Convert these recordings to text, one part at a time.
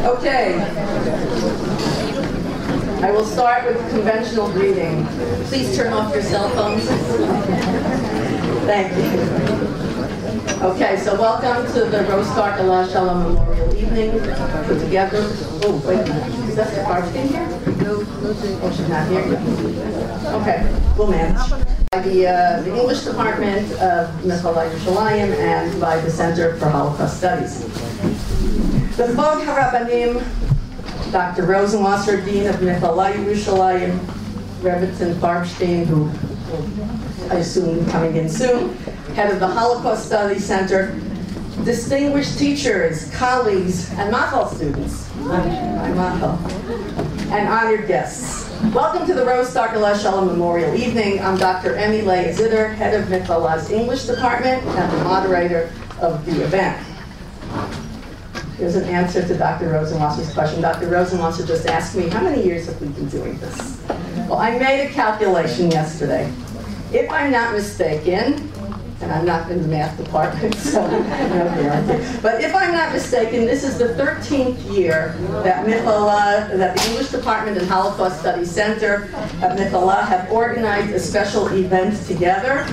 Okay. I will start with conventional greeting. Please turn off your cell phones. Thank you. Okay, so welcome to the Rose Stark Shalom Memorial Evening. Put together. Oh, wait. Is that the Barbie here? No, Oh, she's not here? Okay, we'll manage. By the, uh, the English Department of Michlalah Yerushalayim and by the Center for Holocaust Studies. The Chog HaRabbanim, Dr. Rosenwasser, Dean of Michlalah Yerushalayim, Rebbitzin Farbstein, who I assume coming in soon, head of the Holocaust Studies Center, distinguished teachers, colleagues, and Machal students, I'm and honored guests. Welcome to the Rose Star Galesh Shalom Memorial Evening. I'm Dr. Emmy Leah Zitter, head of Michlalah's English Department and the moderator of the event. Here's an answer to Dr. Rosenwasser's question. Dr. Rosenwasser just asked me, how many years have we been doing this? Well, I made a calculation yesterday. If I'm not mistaken, and I'm not in the math department, so. But if I'm not mistaken, this is the 13th year that Michlalah, that the English Department and Holocaust Studies Center at Michlalah have organized a special event together,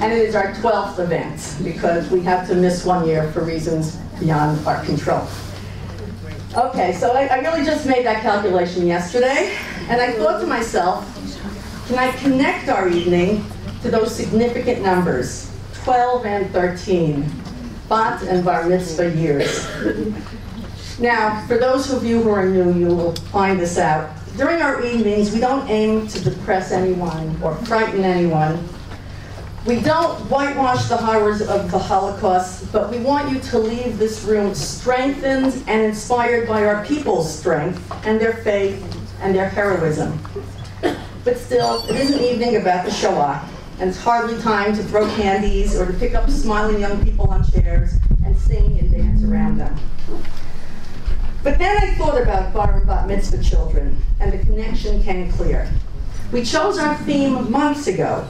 and it is our 12th event because we had to miss one year for reasons beyond our control. Okay, so I, I really just made that calculation yesterday, and I thought to myself, can I connect our evening to those significant numbers, 12 and 13, Bat and Bar Mitzvah years. Now, for those of you who are new, you will find this out. During our evenings, we don't aim to depress anyone or frighten anyone. We don't whitewash the horrors of the Holocaust, but we want you to leave this room strengthened and inspired by our people's strength and their faith and their heroism. But still, it is an evening about the Shoah, and it's hardly time to throw candies or to pick up smiling young people on chairs and sing and dance around them. But then I thought about bar and bat mitzvah children, and the connection came clear. We chose our theme months ago,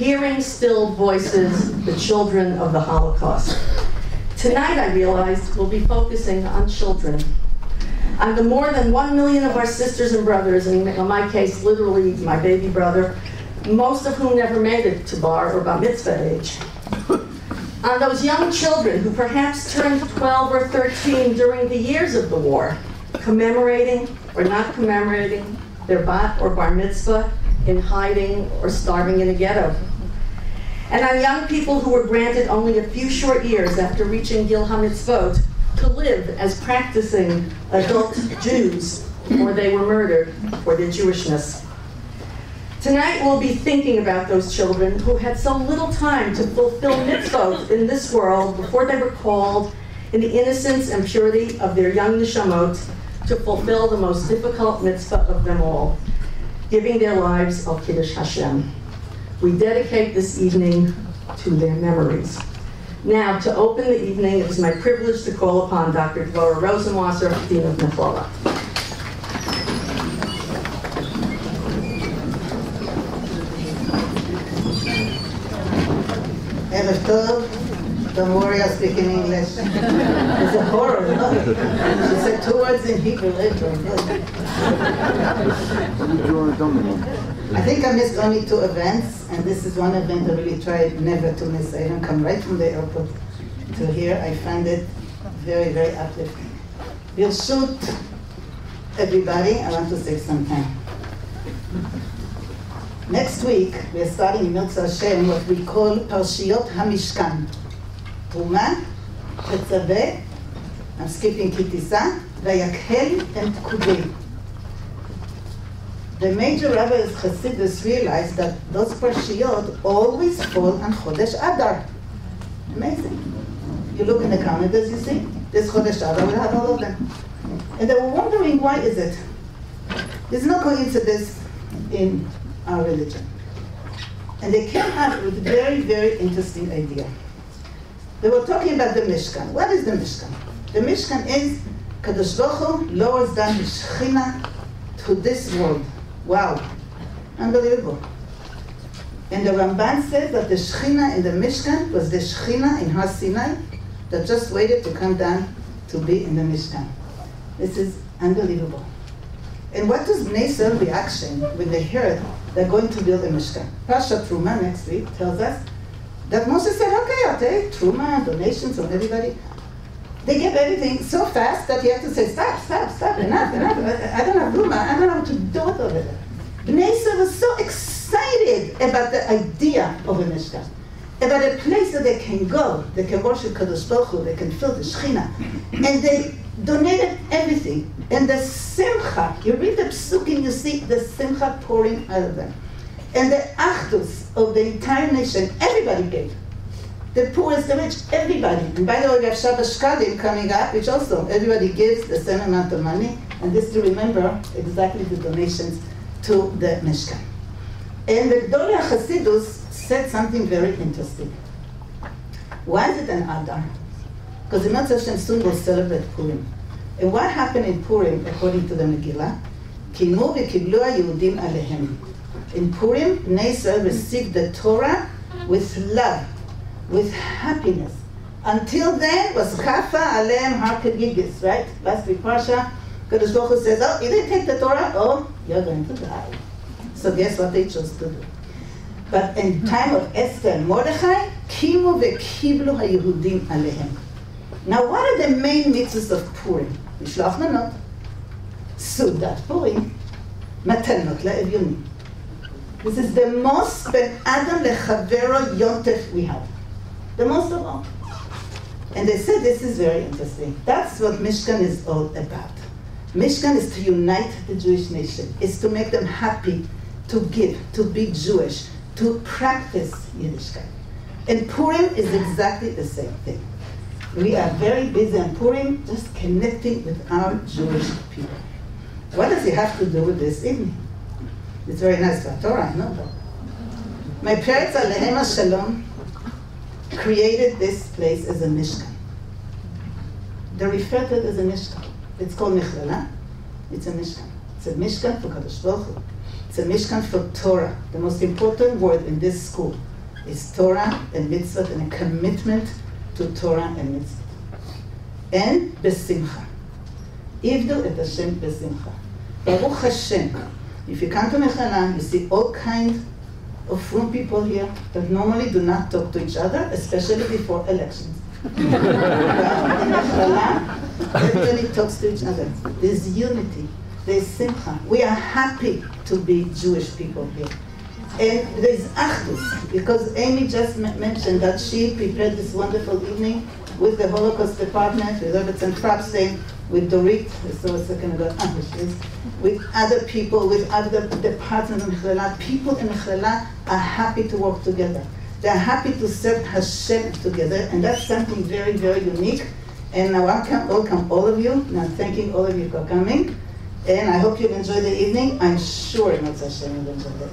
hearing still voices, the children of the Holocaust. Tonight, I realized, we'll be focusing on children. On the more than one million of our sisters and brothers, and in my case, literally my baby brother, most of whom never made it to bar or bar mitzvah age. On those young children who perhaps turned 12 or 13 during the years of the war, commemorating or not commemorating their bat or bar mitzvah in hiding or starving in a ghetto. And on young people who were granted only a few short years after reaching Gil HaMitzvot to live as practicing adult Jews before they were murdered for their Jewishness. Tonight we'll be thinking about those children who had so little time to fulfill mitzvot in this world before they were called in the innocence and purity of their young neshamot to fulfill the most difficult mitzvah of them all, giving their lives al Kiddush Hashem. We dedicate this evening to their memories. Now, to open the evening, it is my privilege to call upon Dr. Dvorah Rosenwasser, Dean of Michlalah. Erev Tov, don't worry, I speak in English. It's a horror, no? She said two words in Hebrew later. I think I missed only two events, and this is one event I really tried never to miss. I don't come right from the airport to here. I find it very, very uplifting. We'll shoot everybody. I want to save some time. Next week, we're starting in Mirza Hashem what we call Parshiot HaMishkan. Truma, Tetzaveh, I'm skipping Kitisa, Vayakhel and Pekudei. The major rabbis Hasidus realized that those parshiyot always fall on Chodesh Adar. Amazing. You look in the calendars, you see, this Chodesh Adar will have all of them. And they were wondering why is it? There's no coincidence in our religion. And they came up with a very, very interesting idea. They were talking about the Mishkan. What is the Mishkan? The Mishkan is Kadosh Baruch Hu lowers down Shechina to this world. Wow. Unbelievable. And the Ramban says that the Shechina in the Mishkan was the Shechina in Har Sinai that just waited to come down to be in the Mishkan. This is unbelievable. And what was Bnei reaction when they heard they're going to build a Mishkan? Parsha Truma next week tells us that Moses said, okay, I'll take Truma, donations from everybody. They give everything so fast that you have to say, stop, stop, stop, enough, enough. I, don't have room, I don't know what to do with all of it. Bnei was so excited about the idea of a Mishkan, about a place that they can go, they can worship Kadosh Baruch Hu, they can feel the Shekhinah. And they donated everything. And the simcha, you read the psukim, you see the simcha pouring out of them. And the achdus of the entire nation, everybody gave the poor is the rich, everybody. And by the way, we have Shabbos Shekalim coming up, which also everybody gives the same amount of money, and this to remember exactly the donations to the Mishkan. And the Doria Hasidus said something very interesting. Why is it an Adar? Because the Mitzvah Hashem soon will celebrate Purim. And what happened in Purim, according to the Megillah? Yehudim alehem. In Purim, Nasa received the Torah with love with happiness. Until then, was chafa alem har right? Last week, Parsha, Kadosh Baruch says, oh, you didn't take the Torah? Oh, you're going to die. So guess what they chose to do? But in time of Esther and Mordechai, kimu vekiblu ha-Yehudim alehem. Now, what are the main mitzvahs of Purim? Mishloach manot, sudat Purim, matanot la'evyonim. This is the most ben Adam lechavero yontef we have. The most of all. And they said this is very interesting. That's what Mishkan is all about. Mishkan is to unite the Jewish nation, is to make them happy, to give, to be Jewish, to practice Yiddishkeit. And Purim is exactly the same thing. We are very busy on Purim just connecting with our Jewish people. What does it have to do with this evening? It's very nice for Torah, I know. My parents, Alehem Shalom, created this place as a Mishkan. They refer to it as a Mishkan. It's called Michlala. It's a Mishkan. It's a Mishkan for Kadosh Baruch Hu. It's a Mishkan for Torah. The most important word in this school is Torah and mitzvah and a commitment to Torah and mitzvah. And besimcha. Ivdu et Hashem besimcha. Baruch Hashem. If you come to Michlalah, you see all kinds of from people here that normally do not talk to each other, especially before elections. Everybody talks to each other. There's unity. There's simcha. We are happy to be Jewish people here. And there's achdus, because Amy just mentioned that she prepared this wonderful evening with the Holocaust Department, with Rebbitzin Farbstein, with Dorit, so a second ago, ah, with other people, with other departments in Michlalah. People in Michlalah are happy to work together. They're happy to serve Hashem together, and that's something very, very unique. And I welcome, welcome all of you, and I'm thanking all of you for coming. And I hope you've enjoyed the evening. I'm sure Motz Hashem will the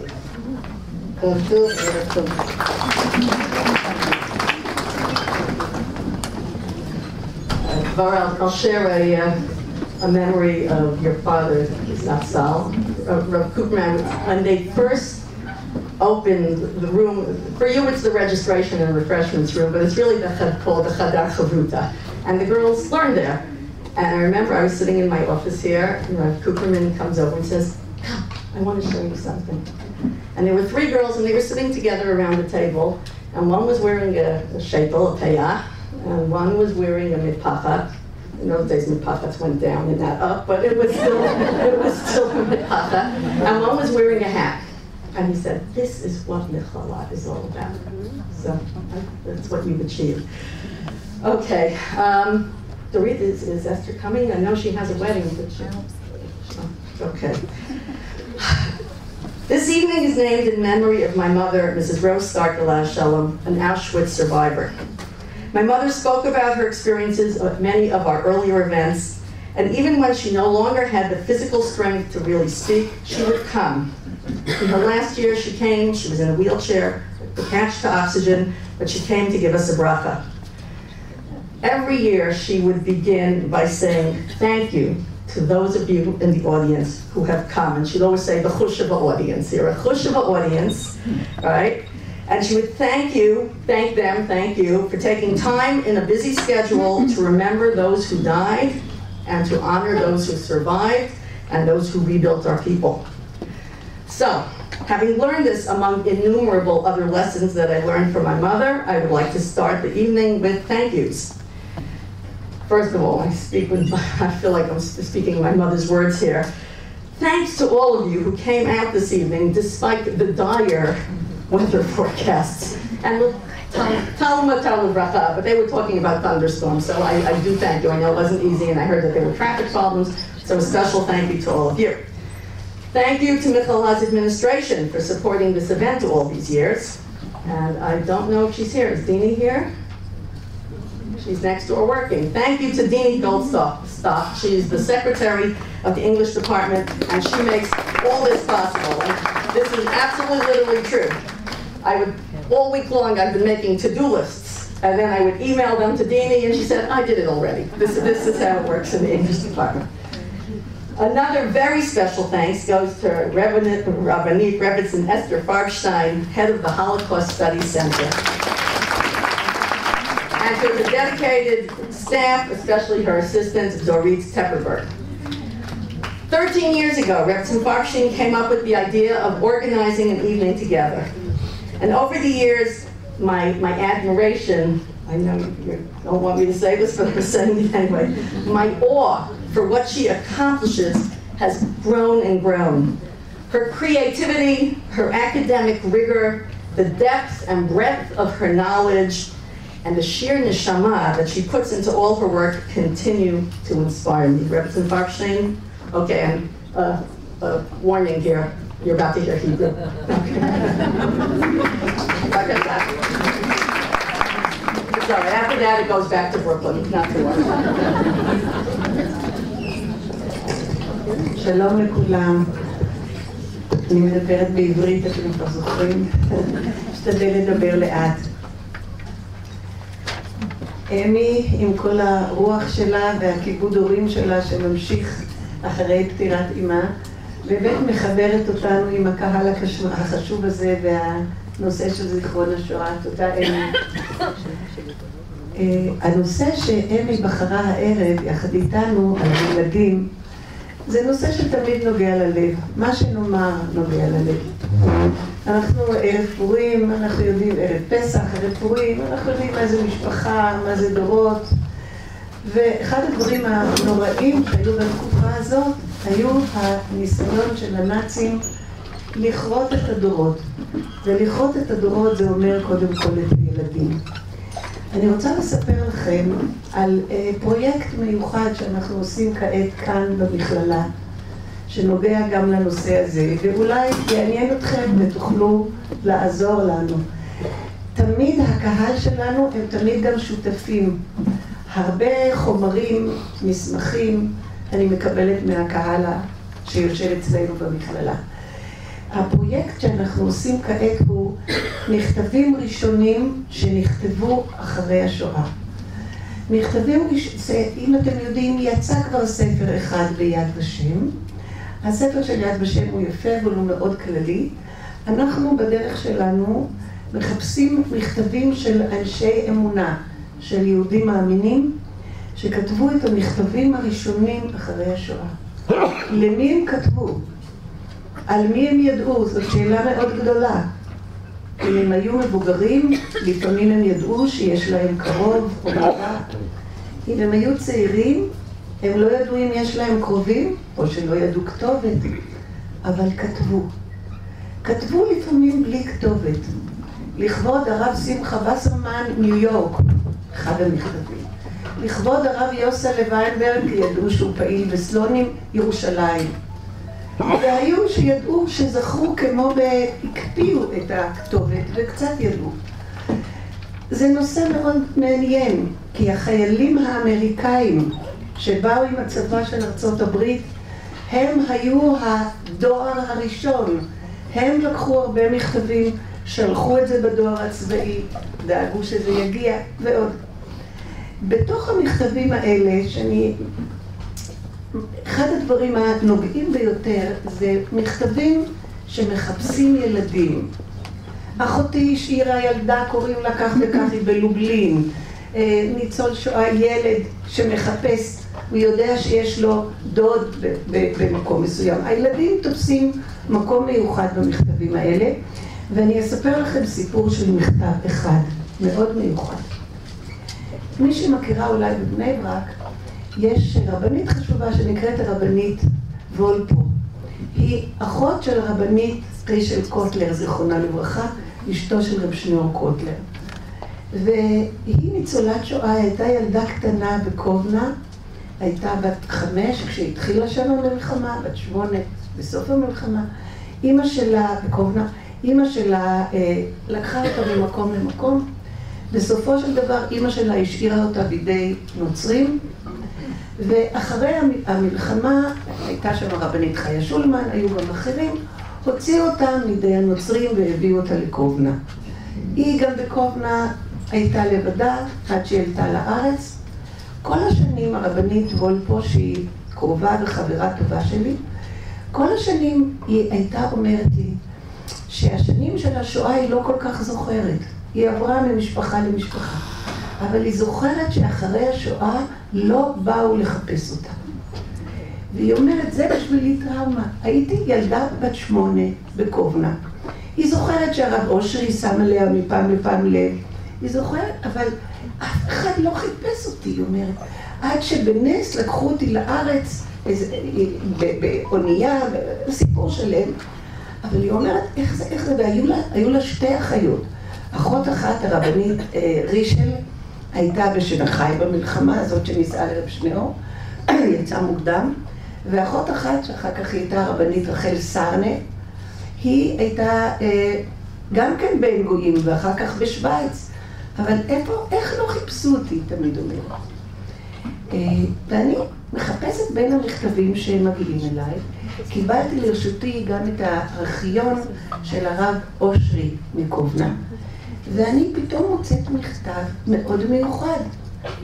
evening. Varel, I'll share a, uh, a memory of your father, Zatzal, of Rav Kuperman, when they first opened the room, for you it's the registration and refreshments room, but it's really the called the Chadar Chavruta. And the girls learned there. And I remember I was sitting in my office here, and Rav Kuperman comes over and says, come, I want to show you something. And there were three girls, and they were sitting together around the table, and one was wearing a, a sheitel, a payah, and one was wearing a mitpachat. In those days, mitpachats went down and not up, but it was still it was still a mitpachat. And one was wearing a hat. And he said, "This is what Michlalah is all about." So that's what you've achieved. Okay, um, Dorit, is, is Esther coming? I know she has a wedding, but she. Okay. This evening is named in memory of my mother, Mrs. Rose Stark Shalom, an Auschwitz survivor. My mother spoke about her experiences at many of our earlier events, and even when she no longer had the physical strength to really speak, she would come. In her last year, she came, she was in a wheelchair, attached to oxygen, but she came to give us a bracha. Every year, she would begin by saying, thank you to those of you in the audience who have come. And she'd always say, the chashuva audience. You're a chashuva audience, right? And she would thank you, thank them, thank you for taking time in a busy schedule to remember those who died and to honor those who survived and those who rebuilt our people. So, having learned this among innumerable other lessons that I learned from my mother, I would like to start the evening with thank yous. First of all, I speak with, I feel like I'm speaking my mother's words here. Thanks to all of you who came out this evening despite the dire weather forecasts. And Talmud Bracha, but they were talking about thunderstorms, so I, I do thank you. I know it wasn't easy, and I heard that there were traffic problems, so a special thank you to all of you. Thank you to Michel's administration for supporting this event all these years. And I don't know if she's here. Is Deanie here? She's next door working. Thank you to Deanie Goldstock. She's the secretary of the English department, and she makes all this possible. And this is absolutely literally true. I would, all week long, I've been making to-do lists, and then I would email them to Deanie, and she said, I did it already. This, this is how it works in the English department. Another very special thanks goes to Rabbanit, Rabbanit Rebbitzin Esther Farbstein, head of the Holocaust Studies Center. And to the dedicated staff, especially her assistant, Dorit Tepperberg. 13 years ago, Rebbitzin Farbstein came up with the idea of organizing an evening together. And over the years, my, my admiration, I know you don't want me to say this, but I'm saying it anyway, my awe for what she accomplishes has grown and grown. Her creativity, her academic rigor, the depth and breadth of her knowledge, and the sheer neshama that she puts into all her work continue to inspire me. Rebbitzin Farbstein, okay, and uh, a warning here, you're about to hear Hebrew. Sorry, after that it goes back to Brooklyn, not to worry. שלום לכולם. אני מדברת בעברית, אתם כבר זוכרים? אשתדל לדבר לאט. אמי, עם כל הרוח שלה והכיבוד הורים שלה שממשיך אחרי פטירת אימה, באמת מחברת אותנו עם הקהל החשוב הזה והנושא של זיכרון השואה. תודה, אמי. הנושא שאמי בחרה הערב, יחד איתנו, על ילדים, זה נושא שתמיד נוגע ללב. מה שנאמר נוגע ללב. אנחנו ערב פורים, אנחנו יודעים ערב פסח, ערב פורים, אנחנו יודעים מה זה משפחה, מה זה דורות. ואחד הדברים הנוראים שהיו בתקופה הזאת, היו הניסיון של הנאצים לכרות את הדורות. ולכרות את הדורות זה אומר קודם כל את הילדים. אני רוצה לספר לכם על אה, פרויקט מיוחד שאנחנו עושים כעת כאן במכללה, שנוגע גם לנושא הזה, ואולי יעניין אתכם ותוכלו לעזור לנו. תמיד הקהל שלנו הם תמיד גם שותפים. הרבה חומרים, מסמכים, אני מקבלת מהקהל שיושב אצלנו במכללה. הפרויקט שאנחנו עושים כעת הוא מכתבים ראשונים שנכתבו אחרי השואה. מכתבים אם אתם יודעים, יצא כבר ספר אחד ביד ושם. הספר של יד ושם הוא יפה, אבל הוא מאוד כללי. אנחנו בדרך שלנו מחפשים מכתבים של אנשי אמונה, של יהודים מאמינים, שכתבו את המכתבים הראשונים אחרי השואה. למי הם כתבו? על מי הם ידעו? זו שאלה מאוד גדולה. אם הם היו מבוגרים, לפעמים הם ידעו שיש להם קרוב או מבע. אם הם היו צעירים, הם לא ידעו אם יש להם קרובים, או שלא ידעו כתובת, אבל כתבו. כתבו לפעמים בלי כתובת. לכבוד הרב שמחה וסרמן, ניו יורק, אחד המכתבים. לכבוד הרב יוסה לוויינברג, ידעו שהוא פעיל בסלונים, ירושלים. והיו שידעו שזכרו כמו ב... הקפיאו את הכתובת וקצת ידעו. זה נושא מאוד מעניין, כי החיילים האמריקאים שבאו עם הצבא של ארצות הברית, הם היו הדואר הראשון. הם לקחו הרבה מכתבים, שלחו את זה בדואר הצבאי, דאגו שזה יגיע, ועוד. בתוך המכתבים האלה, שאני אחד הדברים הנוגעים ביותר זה מכתבים שמחפשים ילדים. אחותי השאירה ילדה, קוראים לה כך וכך, היא בלובלין. ניצול שואה, ילד שמחפש הוא יודע שיש לו דוד במקום מסוים. הילדים תופסים מקום מיוחד במכתבים האלה, ואני אספר לכם סיפור של מכתב אחד, מאוד מיוחד. מי שמכירה אולי בבני ברק, יש רבנית חשובה שנקראת הרבנית וולפו. היא אחות של הרבנית רישל קוטלר, זיכרונה לברכה, אשתו של רב שניאור קוטלר. והיא ניצולת שואה, הייתה ילדה קטנה בקובנה, הייתה בת חמש כשהתחילה שם המלחמה, בת שמונה בסוף המלחמה. אימא שלה, בקובנה, אימא שלה אה, לקחה אותה ממקום למקום. בסופו של דבר אימא שלה השאירה אותה בידי נוצרים, ואחרי המלחמה הייתה שם הרבנית חיה שולמן, היו גם אחרים, הוציאו אותה מידי הנוצרים והביאו אותה לקובנה. היא גם בקובנה הייתה לבדה עד שהיא עלתה לארץ. כל השנים הרבנית וולפו, שהיא קרובה וחברה טובה שלי, כל השנים היא הייתה אומרת לי שהשנים של השואה היא לא כל כך זוכרת. היא עברה ממשפחה למשפחה. אבל היא זוכרת שאחרי השואה לא באו לחפש אותה. והיא אומרת, זה בשבילי טראומה. הייתי ילדה בת שמונה בקובנה. היא זוכרת שהרב אושרי שם עליה מפעם לפעם לב. היא זוכרת, אבל אף אחד לא חיפש אותי, היא אומרת. עד שבנס לקחו אותי לארץ, באונייה, סיפור שלם. אבל היא אומרת, איך זה, איך זה, והיו לה, לה שתי אחיות. אחות אחת, הרבנית אה, רישל, הייתה בשנחאי במלחמה הזאת שנישאה לרב שניאור, יצאה מוקדם, ואחות אחת, שאחר כך היא הייתה הרבנית רחל סרנה, היא הייתה אה, גם כן בין גויים, ואחר כך בשוויץ. אבל איפה, איך לא חיפשו אותי, תמיד אומרת. אה, ואני מחפשת בין המכתבים שהם מגיעים אליי, קיבלתי לרשותי גם את הארכיון של הרב אושרי מקובנה, ואני פתאום מוצאת מכתב מאוד מיוחד,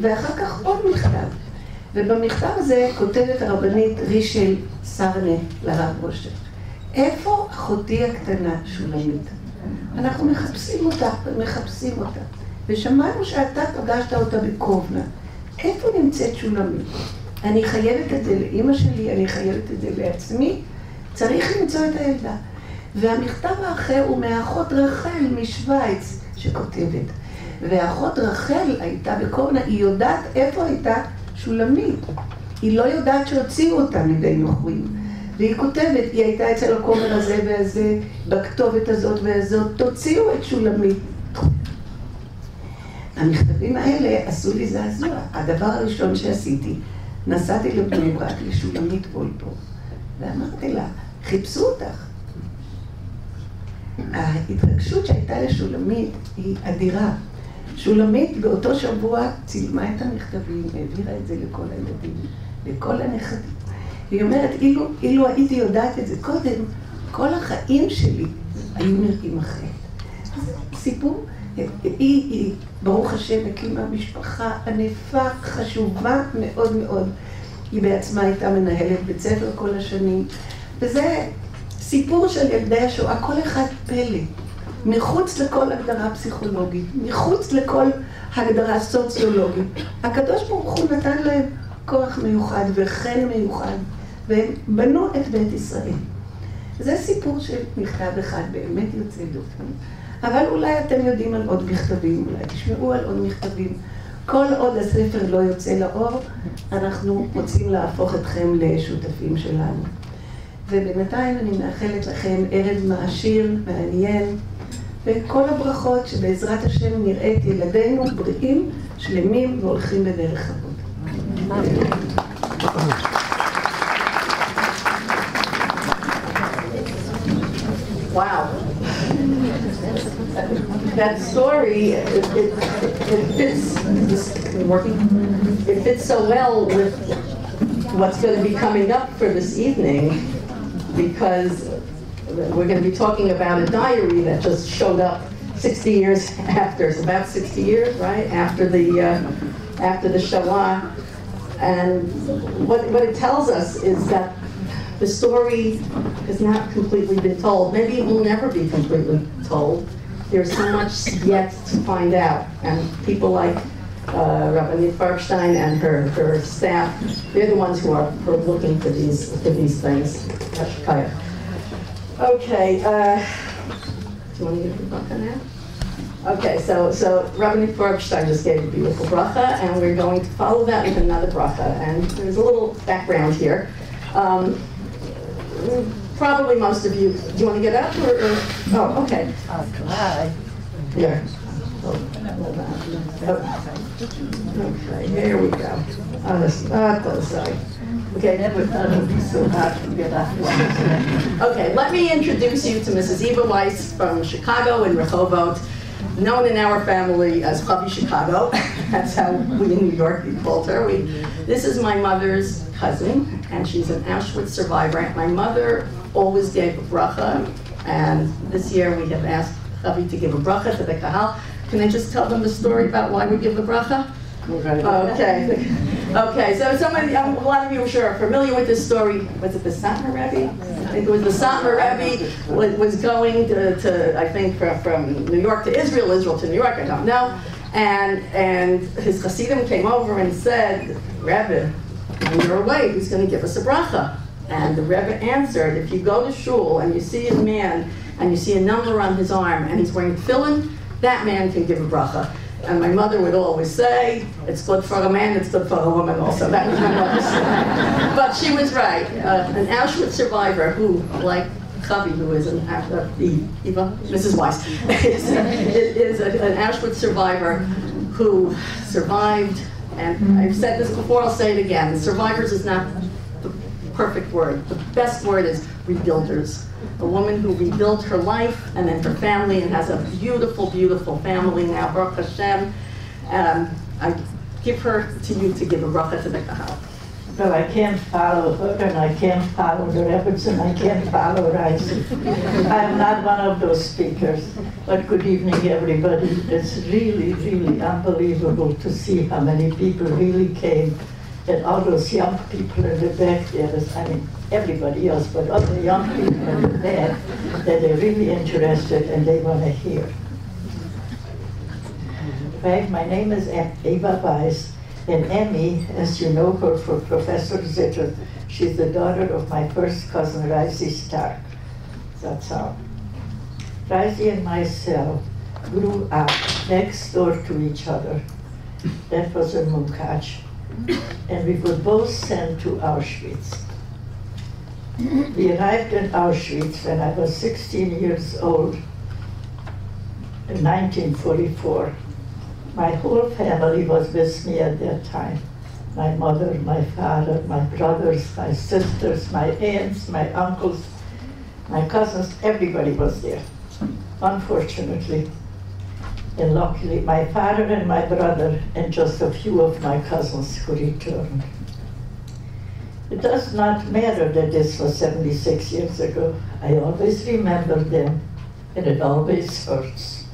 ואחר כך עוד מכתב. ובמכתב הזה כותבת הרבנית רישל סרנה לרב אושר, איפה אחותי הקטנה שולמית? אנחנו מחפשים אותה ומחפשים אותה. ושמענו שאתה פגשת אותה בקובנה. איפה נמצאת שולמית? אני חייבת את זה לאימא שלי, אני חייבת את זה לעצמי, צריך למצוא את הילדה. והמכתב האחר הוא מאחות רחל משוויץ שכותבת. ואחות רחל הייתה בקורנה, היא יודעת איפה הייתה שולמית. היא לא יודעת שהוציאו אותה מידי נוכרים. והיא כותבת, היא הייתה אצל הכומר הזה והזה, בכתובת הזאת והזאת, תוציאו את שולמית. המכתבים האלה עשו לי זעזוע. הדבר הראשון שעשיתי, נסעתי לבני ברק לשולמית וולפו, ואמרתי לה, חיפשו אותך. ההתרגשות שהייתה לשולמית היא אדירה. שולמית באותו שבוע צילמה את המכתבים, העבירה את זה לכל הילדים, לכל הנכדים. היא אומרת, אילו, אילו הייתי יודעת את זה קודם, כל החיים שלי היו נראים אחרת. סיפור, היא, היא, ברוך השם, הקימה משפחה ענפה, חשובה מאוד מאוד. היא בעצמה הייתה מנהלת בית ספר כל השנים, וזה סיפור של ילדי השואה, כל אחד פלא, מחוץ לכל הגדרה פסיכולוגית, מחוץ לכל הגדרה סוציולוגית. הקדוש ברוך הוא נתן להם כוח מיוחד וחן מיוחד, והם בנו את בית ישראל. זה סיפור של מכתב אחד באמת יוצא דופן. אבל אולי אתם יודעים על עוד מכתבים, אולי תשמעו על עוד מכתבים. כל עוד הספר לא יוצא לאור, אנחנו רוצים להפוך אתכם לשותפים שלנו. ובינתיים אני מאחלת לכם ערב מעשיר, מעניין, וכל הברכות שבעזרת השם נראה את ילדינו בריאים, שלמים והולכים בדרך אבות. Wow. That story, it, it, it fits, working? It fits so well with what's going to be coming up for this evening because we're going to be talking about a diary that just showed up 60 years after, it's about 60 years, right, after the, uh, after the Shoah. And what, what it tells us is that the story has not completely been told. Maybe it will never be completely told. There's so much yet to find out. And people like uh, Rabbanit Farbstein and her, her staff. They're the ones who are, who are looking for these, for these things. Okay, uh, do you want to give the bracha now? Okay, so, so Rabbanit Farbstein just gave a beautiful bracha, and we're going to follow that with another bracha. And there's a little background here. Um, probably most of you, do you want to get up or, or oh, okay. I'll try. Here. Okay, here we go. On this, uh, side. Okay, Never thought it would be so hard to get up one. Okay, let me introduce you to Mrs. Eva Weiss from Chicago in Rehovot, known in our family as Puppy Chicago. That's how we in New York we called her. We, this is my mother's cousin, and she's an Auschwitz survivor. My mother always gave a bracha, and this year we have asked Chavi to give a bracha to the Kahal. Can I just tell them the story about why we give the bracha? Okay, okay, so somebody, um, a lot of you I'm sure are familiar with this story. Was it the Satmar Rebbe? I think it was the Satmar Rebbe was, was going to, to, I think, from, from New York to Israel, Israel to New York, I don't know. And, and his Hasidim came over and said, Rebbe, when you're away, who's going to give us a bracha? And the Rebbe answered, if you go to shul and you see a man and you see a number on his arm and he's wearing tefillin, that man can give a bracha. And my mother would always say, it's good for a man, it's good for a woman also. That was my mother's story. But she was right. Uh, an Auschwitz survivor who, like Chavi, who is an, uh, Eva, Mrs. Weiss, is, is a, an Auschwitz survivor who survived, and I've said this before, I'll say it again, survivors is not the perfect word. The best word is rebuilders. A woman who rebuilt her life and then her family and has a beautiful, beautiful family now, Baruch Hashem. Um, I give her to you to give a bracha to the Kahal. But I can't follow her and I can't follow the rabbits and I can't follow Rising. I'm not one of those speakers. But good evening, everybody. It's really, really unbelievable to see how many people really came. And all those young people in the back there, is- I mean, everybody else, but all the young people in the back, that they're really interested and they want to hear. Right, my name is Eva Weiss, and Emmy, as you know her for Professor Zitter, she's the daughter of my first cousin, Raisi Stark. That's how. Raisi and myself grew up next door to each other. That was in Munkac. And we were both sent to Auschwitz. We arrived in Auschwitz when I was 16 years old in 1944. My whole family was with me at that time. My mother, my father, my brothers, my sisters, my aunts, my uncles, my cousins, everybody was there. Unfortunately. And luckily, my father and my brother and just a few of my cousins who returned. It does not matter that this was 76 years ago. I always remember them, and it always hurts.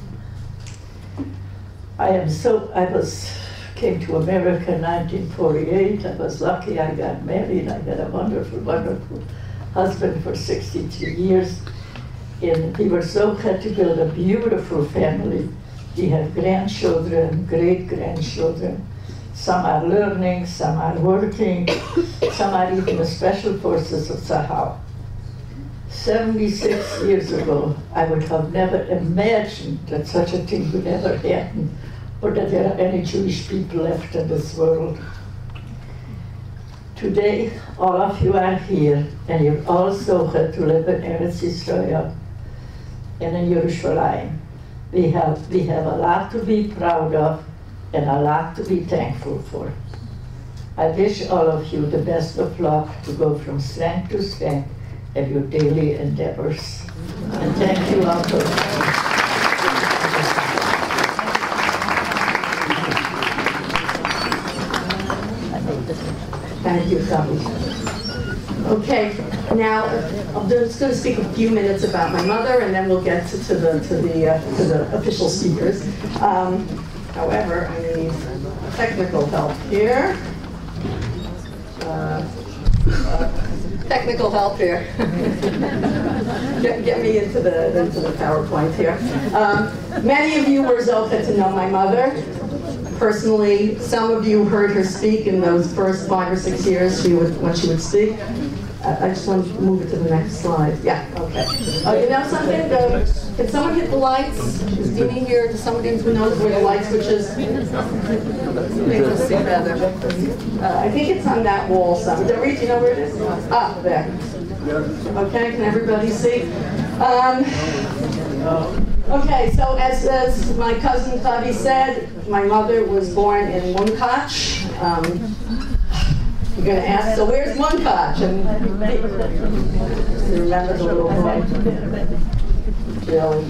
I am so, I was, came to America in 1948. I was lucky I got married. I got a wonderful, wonderful husband for 63 years. And we were so glad to build a beautiful family. We have grandchildren, great grandchildren. Some are learning, some are working, some are even the special forces of Tzahal. 76 years ago, I would have never imagined that such a thing would ever happen or that there are any Jewish people left in this world. Today, all of you are here, and you're all so glad to live in Eretz Israel and in Yerushalayim. We have, we have a lot to be proud of and a lot to be thankful for. I wish all of you the best of luck to go from strength to strength in your daily endeavors. And thank you all for Thank you, Chavi. Okay, now, I'm just going to speak a few minutes about my mother, and then we'll get to, to the, to the, uh, to the official speakers. Um, However, I need technical help here. Uh, uh, Technical help here. Get, get me into the, into the PowerPoint here. Um, Many of you were Zocha to know my mother. personally, some of you heard her speak in those first five or six years she would, when she would speak. I just want to move it to the next slide. Yeah, okay. Uh, you know something? Uh, Can someone hit the lights? Is Deanie here? Does somebody who knows where the light switch is? Uh, I think it's on that wall somewhere. Dorit, you know where it is? Ah, there. Okay, can everybody see? Um, Okay, so as, as my cousin Tavi said, my mother was born in Munkach. Um, You're gonna ask, so where's Munkach? And you remember the little boy? Really?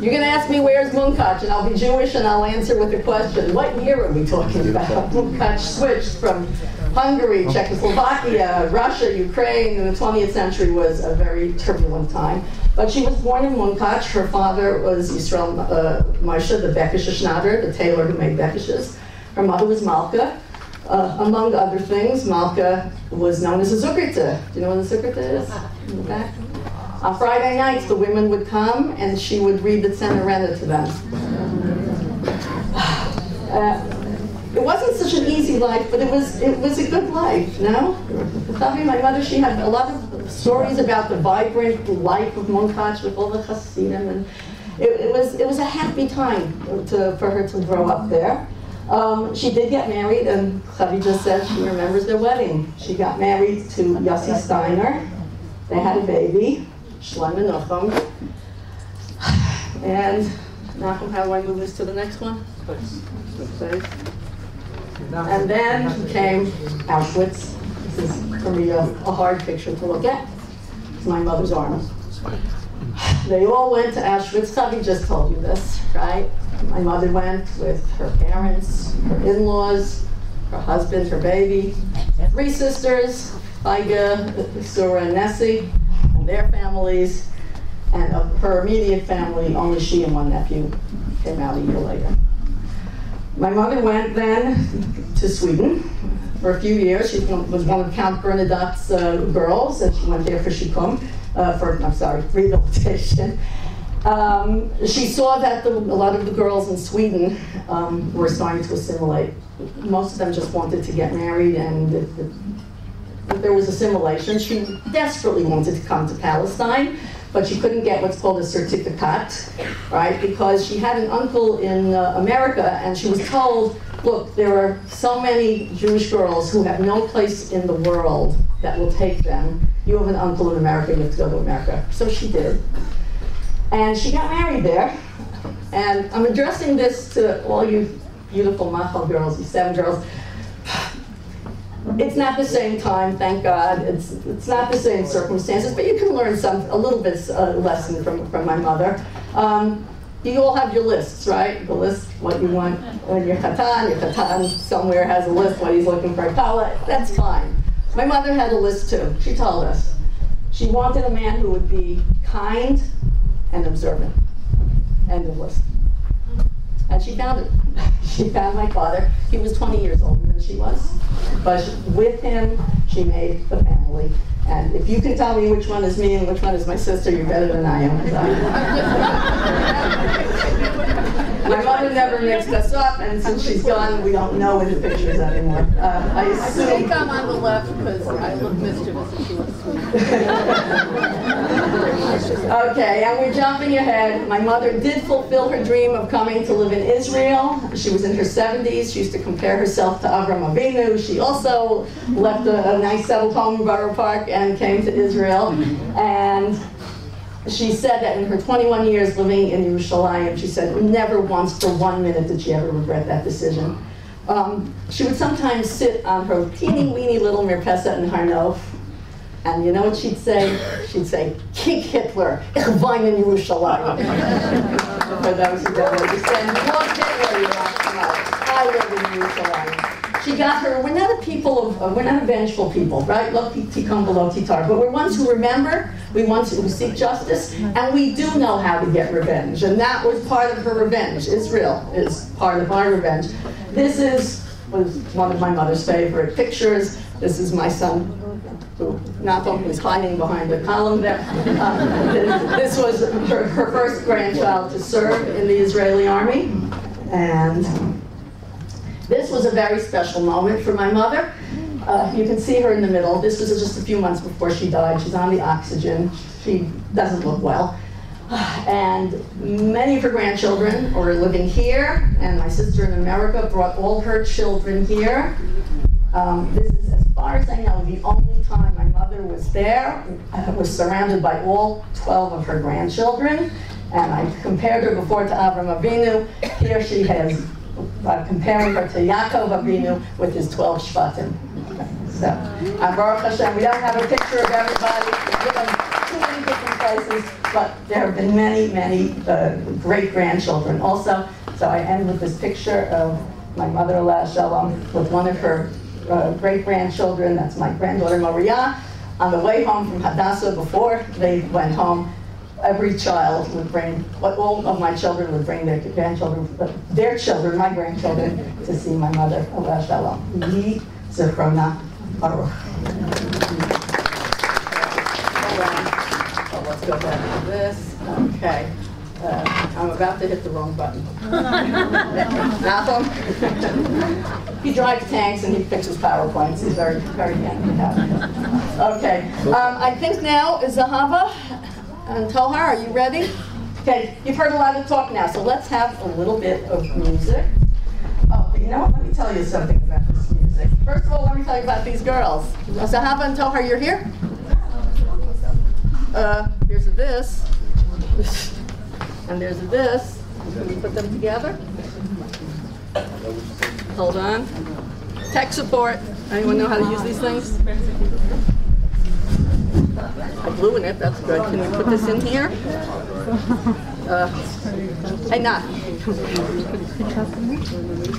You're gonna ask me where's Munkach, and I'll be Jewish and I'll answer with a question. What year are we talking about? Munkach switched from Hungary, Czechoslovakia, Russia, Ukraine in the 20th century was a very turbulent time. But she was born in Munkach. Her father was Yisrael uh, Marsha, the Bekische Schneider, the tailor who made Bekishes. Her mother was Malka. Uh, among other things, Malka was known as a Zukrita. Do you know what a Zukrita is? On Friday nights, the women would come and she would read the Tzenorena to them. Uh, it wasn't such an easy life, but it was it was a good life, no? Tavi, my mother, she had a lot of stories about the vibrant life of Munkach with all the Hasidim, and it, it was it was a happy time to, for her to grow up there. Um, she did get married, and Chavi just said she remembers their wedding. She got married to Yossi Steiner. They had a baby, Shlomo Nuchum. And Nachum, how do I move this to the next one? Please. And then came Auschwitz. This is for me a, a hard picture to look at. It's my mother's arm. They all went to Auschwitz. Tavi just told you this, right? My mother went with her parents, her in-laws, her husband, her baby, three sisters, Iga, Sura, and Nessie, and their families. And of her immediate family, only she and one nephew came out a year later. My mother went then to Sweden for a few years. She was one of Count Bernadotte's uh, girls, and she went there for shikum, uh, for, I'm sorry, rehabilitation. Um, she saw that the, a lot of the girls in Sweden um, were starting to assimilate. Most of them just wanted to get married, and the, there was assimilation. She desperately wanted to come to Palestine but she couldn't get what's called a certificate, right? Because she had an uncle in uh, America and she was told, look, there are so many Jewish girls who have no place in the world that will take them. You have an uncle in America, you have to go to America. So she did. And she got married there. And I'm addressing this to all you beautiful Mahal girls, you seven girls it's not the same time, thank God. It's, it's not the same circumstances, but you can learn some, a little bit uh, lesson from, from my mother. Um, you all have your lists, right? The list, what you want when you're Khatan, your Khatan somewhere has a list what he's looking for Kala, that's fine. My mother had a list too, she told us. She wanted a man who would be kind and observant. End of list. And she found it. She found my father. He was 20 years older than she was. But with him, she made the family. And if you can tell me which one is me and which one is my sister, you're better than I am. my mother never mixed us up, and since she's gone, we don't know in the pictures anymore. Uh, I I assume. think I'm on the left because I look mischievous and she looks sweet. Okay, and we're jumping ahead. My mother did fulfill her dream of coming to live in Israel. She was in her 70s. She used to compare herself to Avram Avinu. She also left a, a nice settled home in Borough Park and came to Israel. And she said that in her 21 years living in Yerushalayim, she said never once for one minute did she ever regret that decision. Um, she would sometimes sit on her teeny weeny little mirpeset in Harnof, and you know what she'd say? She'd say, kick Hitler, ich weine in Yerushalayim. For those who don't understand, Hitler you want to. I live in Yerushalayim. She got her, we're not a people of, uh, we're not a vengeful people, right? Lo tikkun below titar, but we're ones who remember, we ones who seek justice, and we do know how to get revenge. And that was part of her revenge. Israel is part of our revenge. This is, was one of my mother's favorite pictures. This is my son who Nathon was hiding behind the column there. Uh, this was her, her first grandchild to serve in the Israeli army. And this was a very special moment for my mother. Uh, you can see her in the middle. This was just a few months before she died. She's on the oxygen. She doesn't look well. And many of her grandchildren are living here, and my sister in America brought all her children here. Um, this is, far as I know, the only time my mother was there, uh, was surrounded by all 12 of her grandchildren. And I compared her before to Avram Avinu. Here she has, uh, comparing her to Yaakov Avinu with his 12 Shvatim. So, uh, Baruch Hashem, we don't have a picture of everybody. We give them too many different places, but there have been many, many uh, great grandchildren also. So I end with this picture of my mother, Aleha Shalom, with one of her uh, great grandchildren. That's my granddaughter, Maria. On the way home from Hadassah, before they went home, every child would bring, all of my children would bring their grandchildren, uh, their children, my grandchildren, to see my mother, Aleha Shalom. Yehi Zichrona Baruch. Oh, let's go back to this. Okay. Uh, I'm about to hit the wrong button. Malcolm? he drives tanks and he fixes PowerPoints. He's very, very handy about it. Okay. Um, I think now is Zahava and Tohar. Are you ready? Okay. You've heard a lot of talk now, so let's have a little bit of music. Oh, but you know what? Let me tell you something about this music. First of all, let me tell you about these girls. Zahava and Tohar, you're here? Uh, here's this. And there's this. Can we put them together? Hold on. Tech support. Anyone know how to use these things? I blew in it, that's good. Can we put this in here? Uh, hey, not.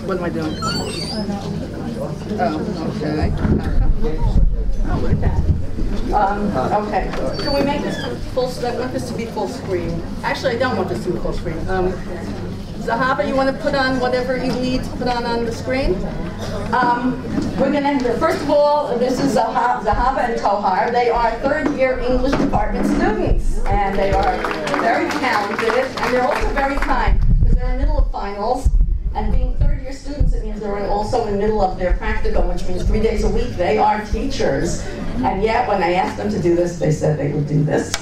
What am I doing? Oh, okay. Oh, look at that. Um, okay, can we make this full, I want this to be full screen. Actually, I don't want this to be full screen. Um, Zahava, you want to put on whatever you need to put on on the screen? Um, we're going to, first of all, this is Zahab, Zahava and Tohar. They are third year English department students, and they are very talented, and they're also very kind, because they're in the middle of finals, and being they're also in the middle of their practicum, which means three days a week they are teachers. And yet, when I asked them to do this, they said they would do this.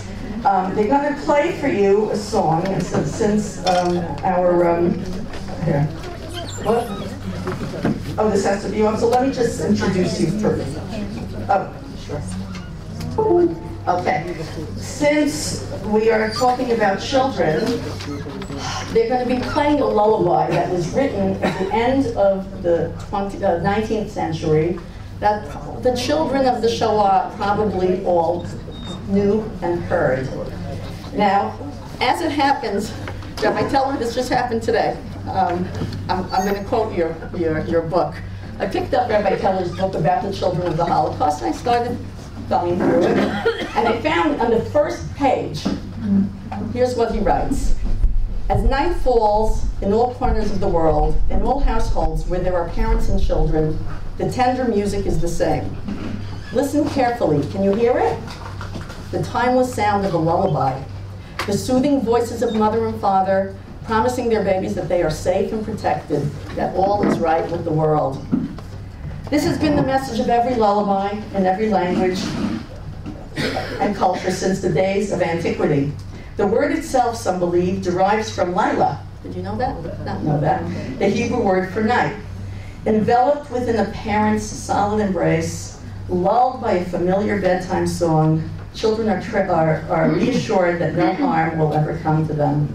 Um, they're going to play for you a song, so, since um, our, um, here, what? Oh, this has to be on, so let me just introduce you first. Oh, sure. Okay, since we are talking about children, they're going to be playing a lullaby that was written at the end of the 20, uh, 19th century that the children of the Shoah probably all knew and heard. Now, as it happens, Rabbi Teller, this just happened today. Um, I'm, I'm going to quote your, your, your book. I picked up Rabbi Teller's book about the children of the Holocaust, and I started thumbing through it. And I found on the first page, here's what he writes. As night falls in all corners of the world, in all households where there are parents and children, the tender music is the same. Listen carefully. Can you hear it? The timeless sound of a lullaby. The soothing voices of mother and father promising their babies that they are safe and protected, that all is right with the world. This has been the message of every lullaby in every language and culture since the days of antiquity. The word itself, some believe, derives from Lila. Did you know that? Not know that. The Hebrew word for night. Enveloped within a parent's solid embrace, lulled by a familiar bedtime song, children are, are, are reassured that no harm will ever come to them.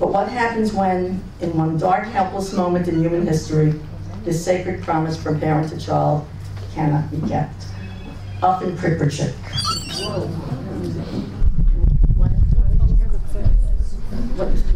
But what happens when, in one dark, helpless moment in human history, this sacred promise from parent to child cannot be kept? Oyfn Pripetshik. What is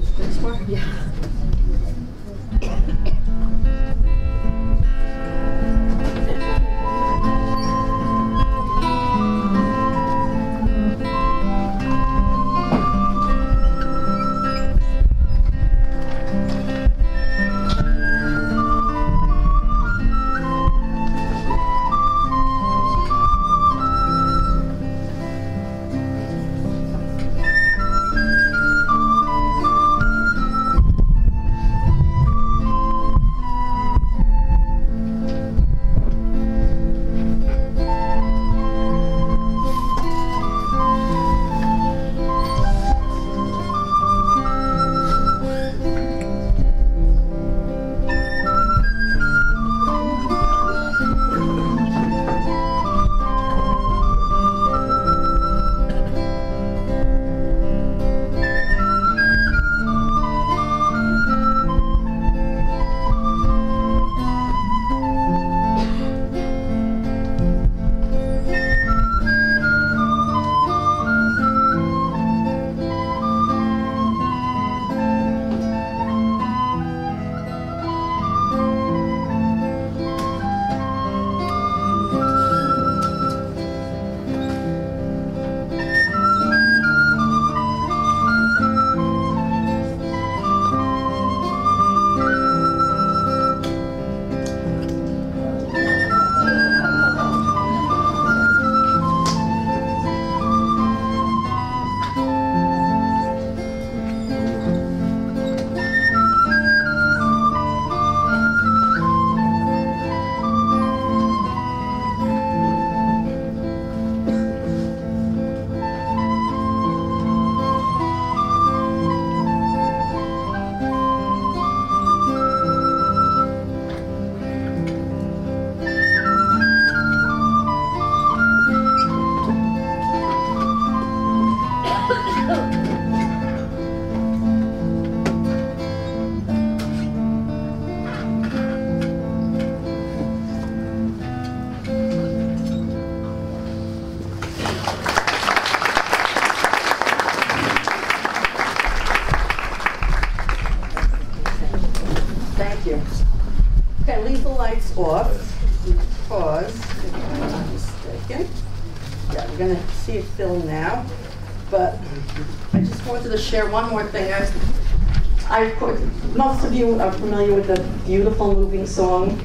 familiar with the beautiful moving song,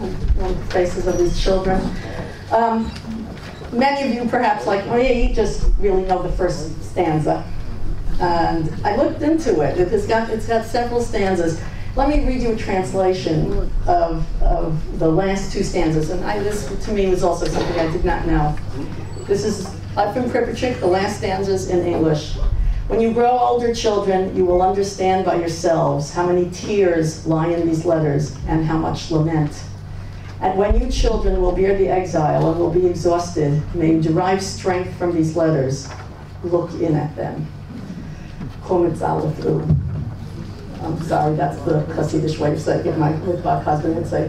on the faces of these children. Um, many of you perhaps like, me just really know the first stanza. And I looked into it. It's got, it's got several stanzas. Let me read you a translation of, of the last two stanzas. And I, this, to me, was also something I did not know. This is Oyfn Pripetshik, the last stanzas in English. When you grow older children, you will understand by yourselves how many tears lie in these letters and how much lament. And when you children will bear the exile and will be exhausted, may you derive strength from these letters. Look in at them. I'm sorry, that's the Hasidic way of saying it. My husband would say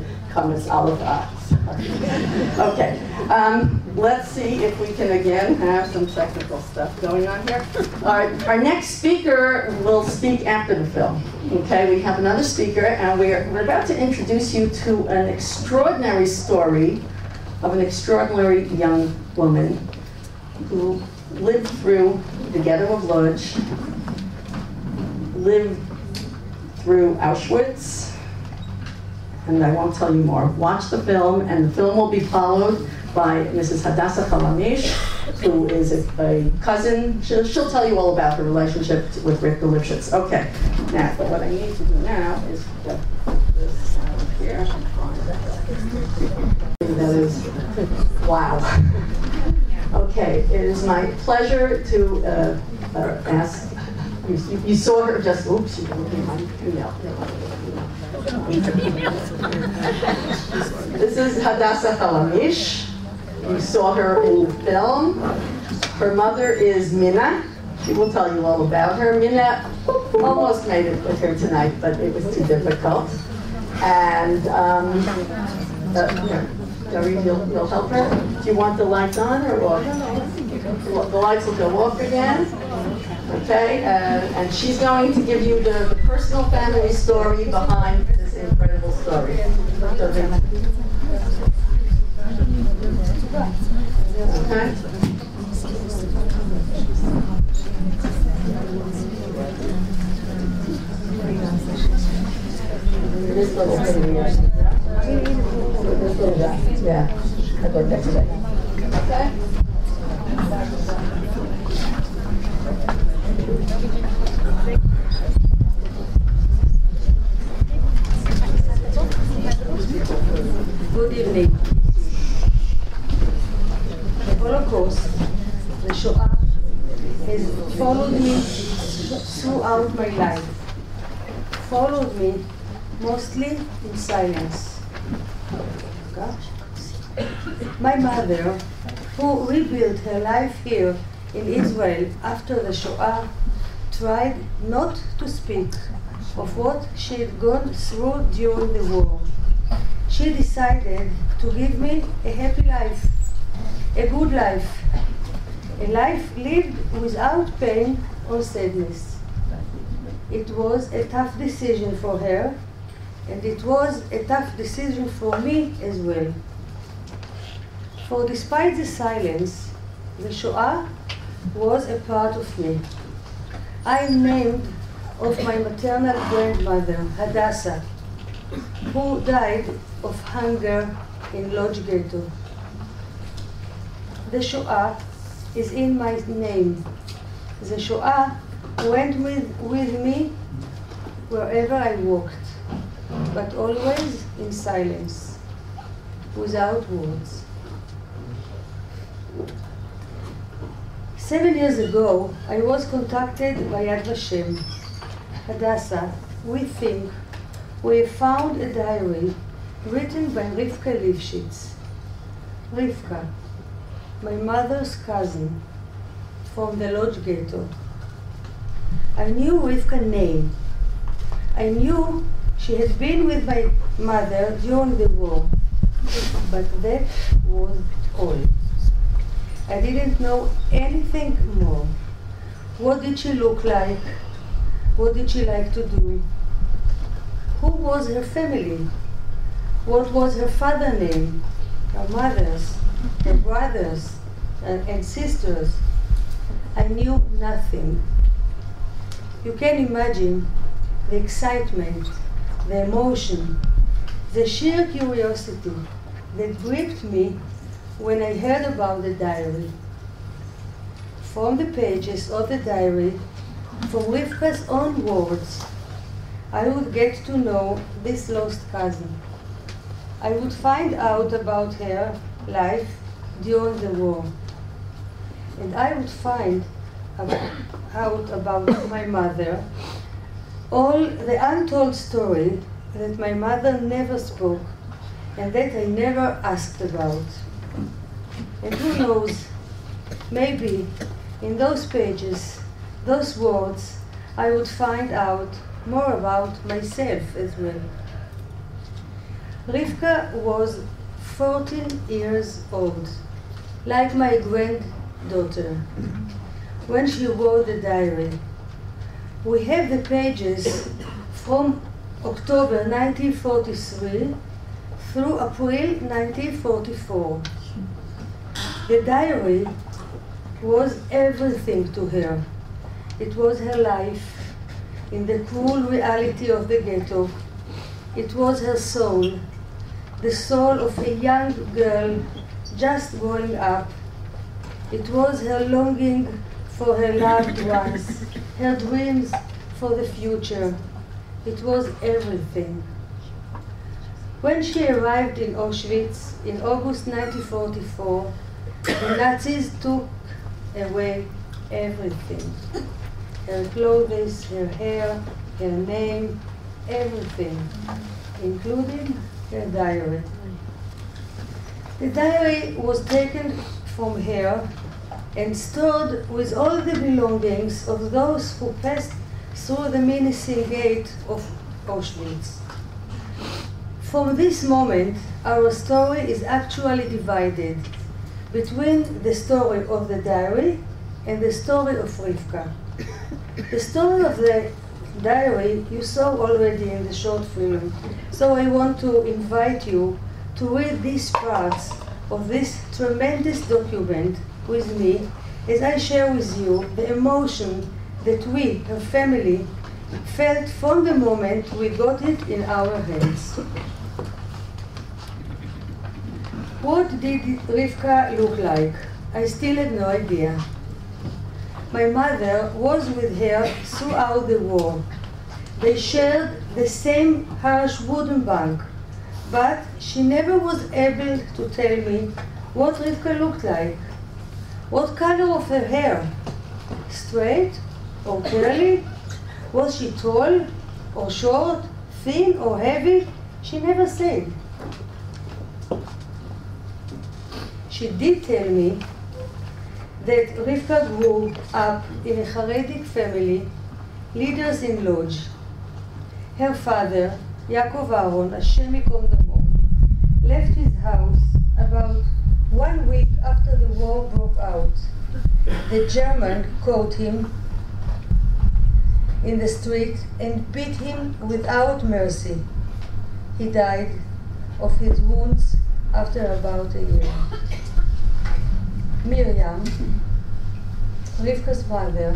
A. Okay, um, let's see if we can again have some technical stuff going on here. Our, our next speaker will speak after the film. Okay, we have another speaker, and we're, we're about to introduce you to an extraordinary story of an extraordinary young woman who lived through the ghetto of Lodz, lived through Auschwitz, and I won't tell you more. Watch the film, and the film will be followed by Mrs. Hadassah Halamish, who is a, a cousin. She'll, she'll, tell you all about her relationship with Rivka Lipschitz. Okay, now, what I need to do now is get this out of here. That is, wow. Okay, it is my pleasure to uh, uh, ask, you, you, saw her just, oops, you hear my email. this is Hadassah Halamish. You saw her in the film. Her mother is Minna. She will tell you all about her. Minna almost made it with her tonight, but it was too difficult. And um, uh, you'll, you'll help her? Do you want the lights on or what? The lights will go off again. Okay, uh, and she's going to give you the, the, personal family story behind this incredible story. Okay. This. Yeah. I Okay. Good evening. The Holocaust, the Shoah, has followed me throughout my life. Followed me mostly in silence. My mother, who rebuilt her life here in Israel after the Shoah, tried not to speak of what she had gone through during the war. She decided to give me a happy life, a good life, a life lived without pain or sadness. It was a tough decision for her, and it was a tough decision for me as well. For despite the silence, the Shoah was a part of me. I am named of my maternal grandmother, Hadassah, who died of hunger in Lodz Ghetto. The Shoah is in my name. The Shoah went with, with me wherever I walked, but always in silence, without words. Seven years ago, I was contacted by Yad Vashem. Hadassah, we think we found a diary written by Rivka Lifshitz. Rivka, my mother's cousin from the Lodz Ghetto. I knew Rivka's name. I knew she had been with my mother during the war, but that was all. I didn't know anything more. What did she look like? What did she like to do? Who was her family? What was her father's name? Her mother's? Her brothers? and, and sisters, I knew nothing. You can imagine the excitement, the emotion, the sheer curiosity that gripped me when I heard about the diary. From the pages of the diary, from Rivka's own words, I would get to know this lost cousin. I would find out about her life during the war. And I would find out about my mother, all the untold story that my mother never spoke and that I never asked about. And who knows, maybe in those pages, those words, I would find out more about myself as well. Rivka was 14 years old, like my granddaughter, when she wrote the diary. We have the pages from October 1943 through April 1944. The diary was everything to her. It was her life in the cruel reality of the ghetto. It was her soul, the soul of a young girl just growing up. It was her longing for her loved ones, her dreams for the future. It was everything. When she arrived in Auschwitz in August 1944, the Nazis took away everything her clothes, her hair, her name, everything, including her diary. The diary was taken from her and stored with all the belongings of those who passed through the menacing gate of Auschwitz. From this moment, our story is actually divided between the story of the diary and the story of Rivka. The story of the diary you saw already in the short film, so I want to invite you to read these parts of this tremendous document with me as I share with you the emotion that we, her family, felt from the moment we got it in our hands. What did Rivka look like? I still had no idea. My mother was with her throughout the war. They shared the same harsh wooden bunk, but she never was able to tell me what Rivka looked like. What color of her hair? Straight or curly? Was she tall or short, thin or heavy? She never said. She did tell me that Rivka grew up in a Haredic family, leaders in Lodz. Her father, Yaakov Aaron, Hashem Yikom left his house about one week after the war broke out. The German caught him in the street and beat him without mercy. He died of his wounds after about a year. Miriam, Rivka's mother,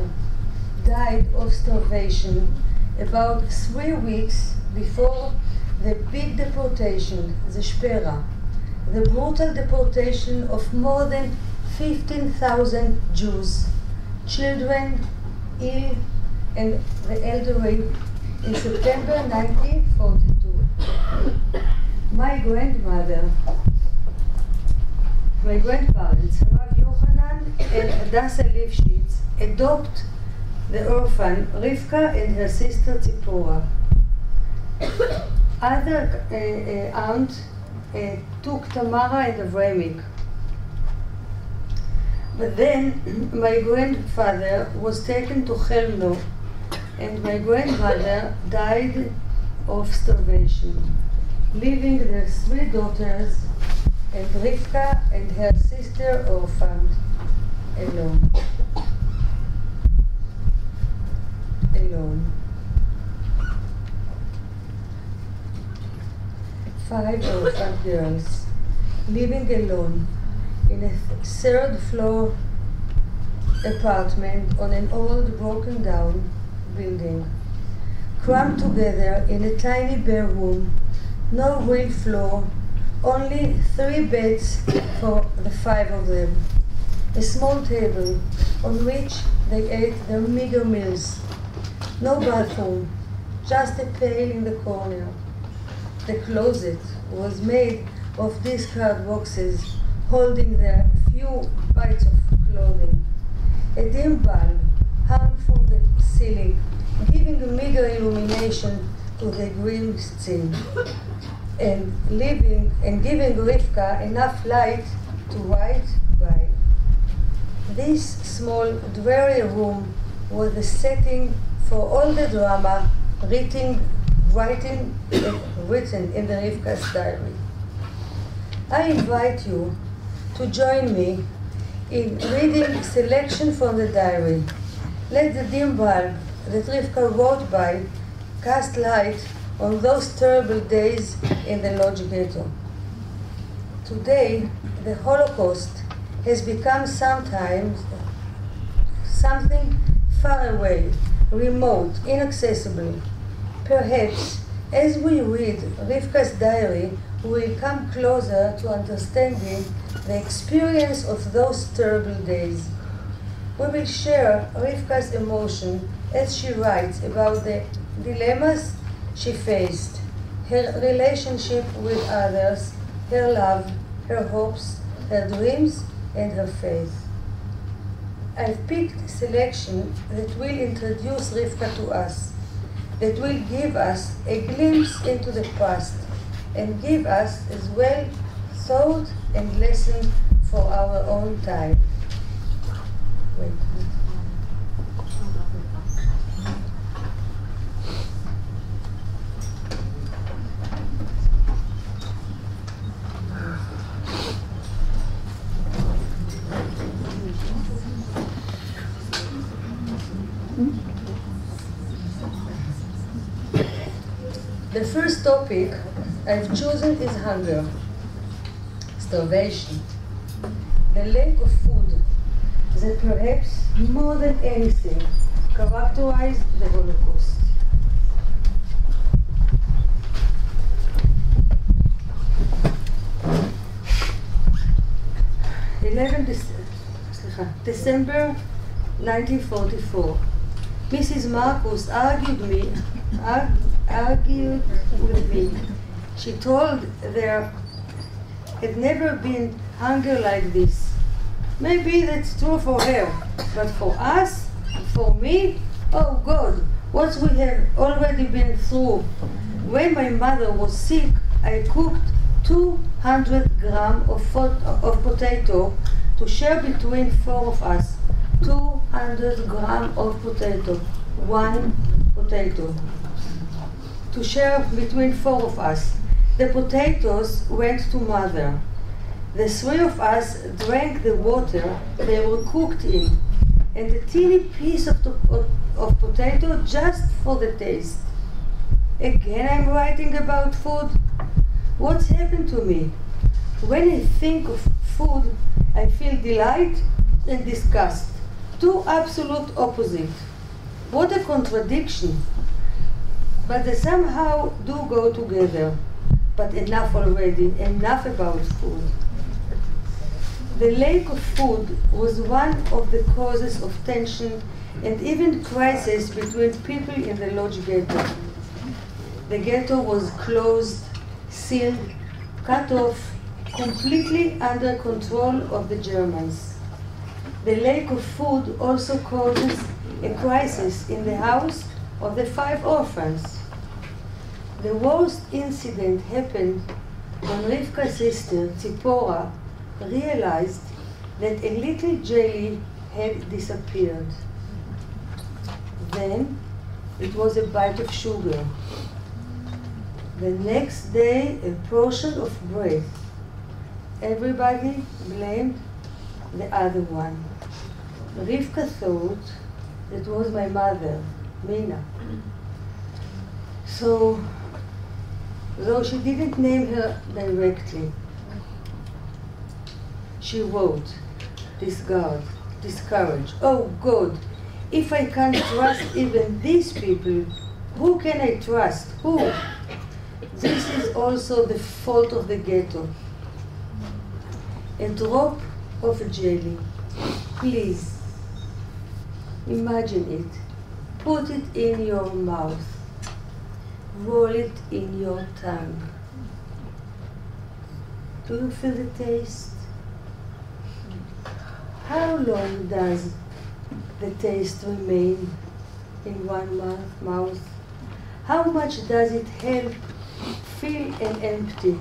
died of starvation about three weeks before the big deportation, the Szpera, the brutal deportation of more than 15,000 Jews, children, ill, and the elderly in September 1942. My grandmother, my grandparents, and Hadassah Lifshitz, adopt the orphan Rivka and her sister Tzipora. Other uh, uh, aunt uh, took Tamara and Avremik. But then my grandfather was taken to Chelmno, and my grandmother died of starvation, leaving their three daughters and Rivka and her sister orphaned alone. Alone. Five orphaned girls living alone in a third floor apartment on an old broken down building. Crammed together in a tiny bare room, no real floor, only three beds for the five of them. A small table on which they ate their meager meals. No bathroom, just a pail in the corner. The closet was made of discard boxes holding their few bites of clothing. A dim bulb hung from the ceiling, giving a meager illumination to the grim scene, and leaving and giving Rivka enough light to write. This small, dreary room was the setting for all the drama written, writing, written in the Rivka's diary. I invite you to join me in reading selection from the diary. Let the dim bulb that Rivka wrote by cast light on those terrible days in the Lodz ghetto. Today, the Holocaust has become sometimes something far away, remote, inaccessible. Perhaps as we read Rivka's diary, we will come closer to understanding the experience of those terrible days. We will share Rivka's emotion as she writes about the dilemmas she faced, her relationship with others, her love, her hopes, her dreams, and her faith. I've picked a selection that will introduce Rivka to us, that will give us a glimpse into the past, and give us as well thought and lesson for our own time. Wait. The first topic I've chosen is hunger, starvation, the lack of food that perhaps more than anything characterized the Holocaust. 11th December 1944. Mrs. Marcus argued me, argued argued with me. She told there had never been hunger like this. Maybe that's true for her, but for us, for me, oh God, what we have already been through. When my mother was sick, I cooked 200 gram of, of potato to share between four of us. 200 gram of potato, one potato, to share between four of us. The potatoes went to mother. The three of us drank the water they were cooked in, and a teeny piece of, of, of potato just for the taste. Again, I'm writing about food. What's happened to me? When I think of food, I feel delight and disgust. Two absolute opposites. What a contradiction. But they somehow do go together. But enough already, enough about food. The lack of food was one of the causes of tension and even crisis between people in the Lodz ghetto. The ghetto was closed, sealed, cut off, completely under control of the Germans. The lack of food also causes a crisis in the house of the five orphans. The worst incident happened when Rivka's sister, Tzipora, realized that a little jelly had disappeared. Then it was a bite of sugar. The next day, a portion of bread. Everybody blamed the other one. Rivka thought it was my mother, Mina. So, though she didn't name her directly, she wrote, discard, discourage. Oh God, if I can't trust even these people, who can I trust? Who? This is also the fault of the ghetto. A drop of jelly. Please, imagine it. Put it in your mouth. Roll it in your tongue. Do you feel the taste? How long does the taste remain in one mouth? How much does it help fill an empty,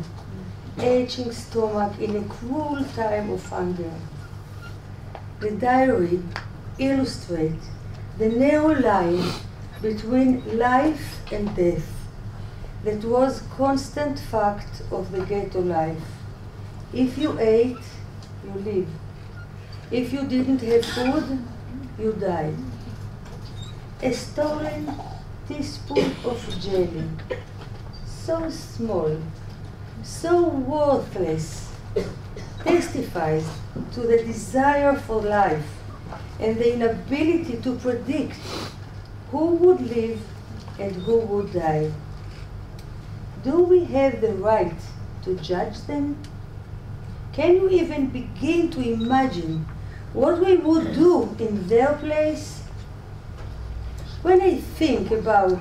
aching stomach in a cruel time of hunger? The diary illustrates the narrow line between life and death that was constant fact of the ghetto life. If you ate, you lived. If you didn't have food, you died. A stolen teaspoon of jelly, so small, so worthless, testifies to the desire for life and the inability to predict who would live and who would die. Do we have the right to judge them? Can we even begin to imagine what we would do in their place? When I think about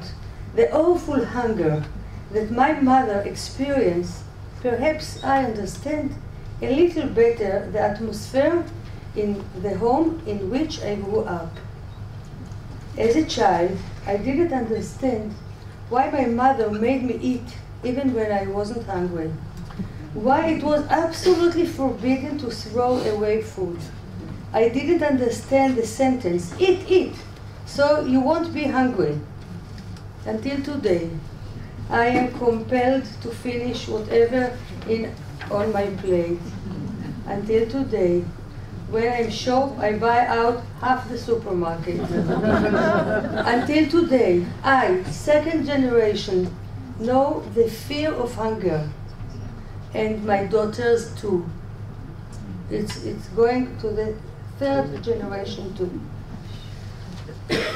the awful hunger that my mother experienced, perhaps I understand a little better the atmosphere in the home in which I grew up. As a child, I didn't understand why my mother made me eat even when I wasn't hungry. Why it was absolutely forbidden to throw away food. I didn't understand the sentence, eat, eat, so you won't be hungry. Until today, I am compelled to finish whatever in on my plate. Until today, when I'm short, I buy out half the supermarket. Until today, I, second generation, know the fear of hunger, and my daughters too. It's, it's going to the third generation too.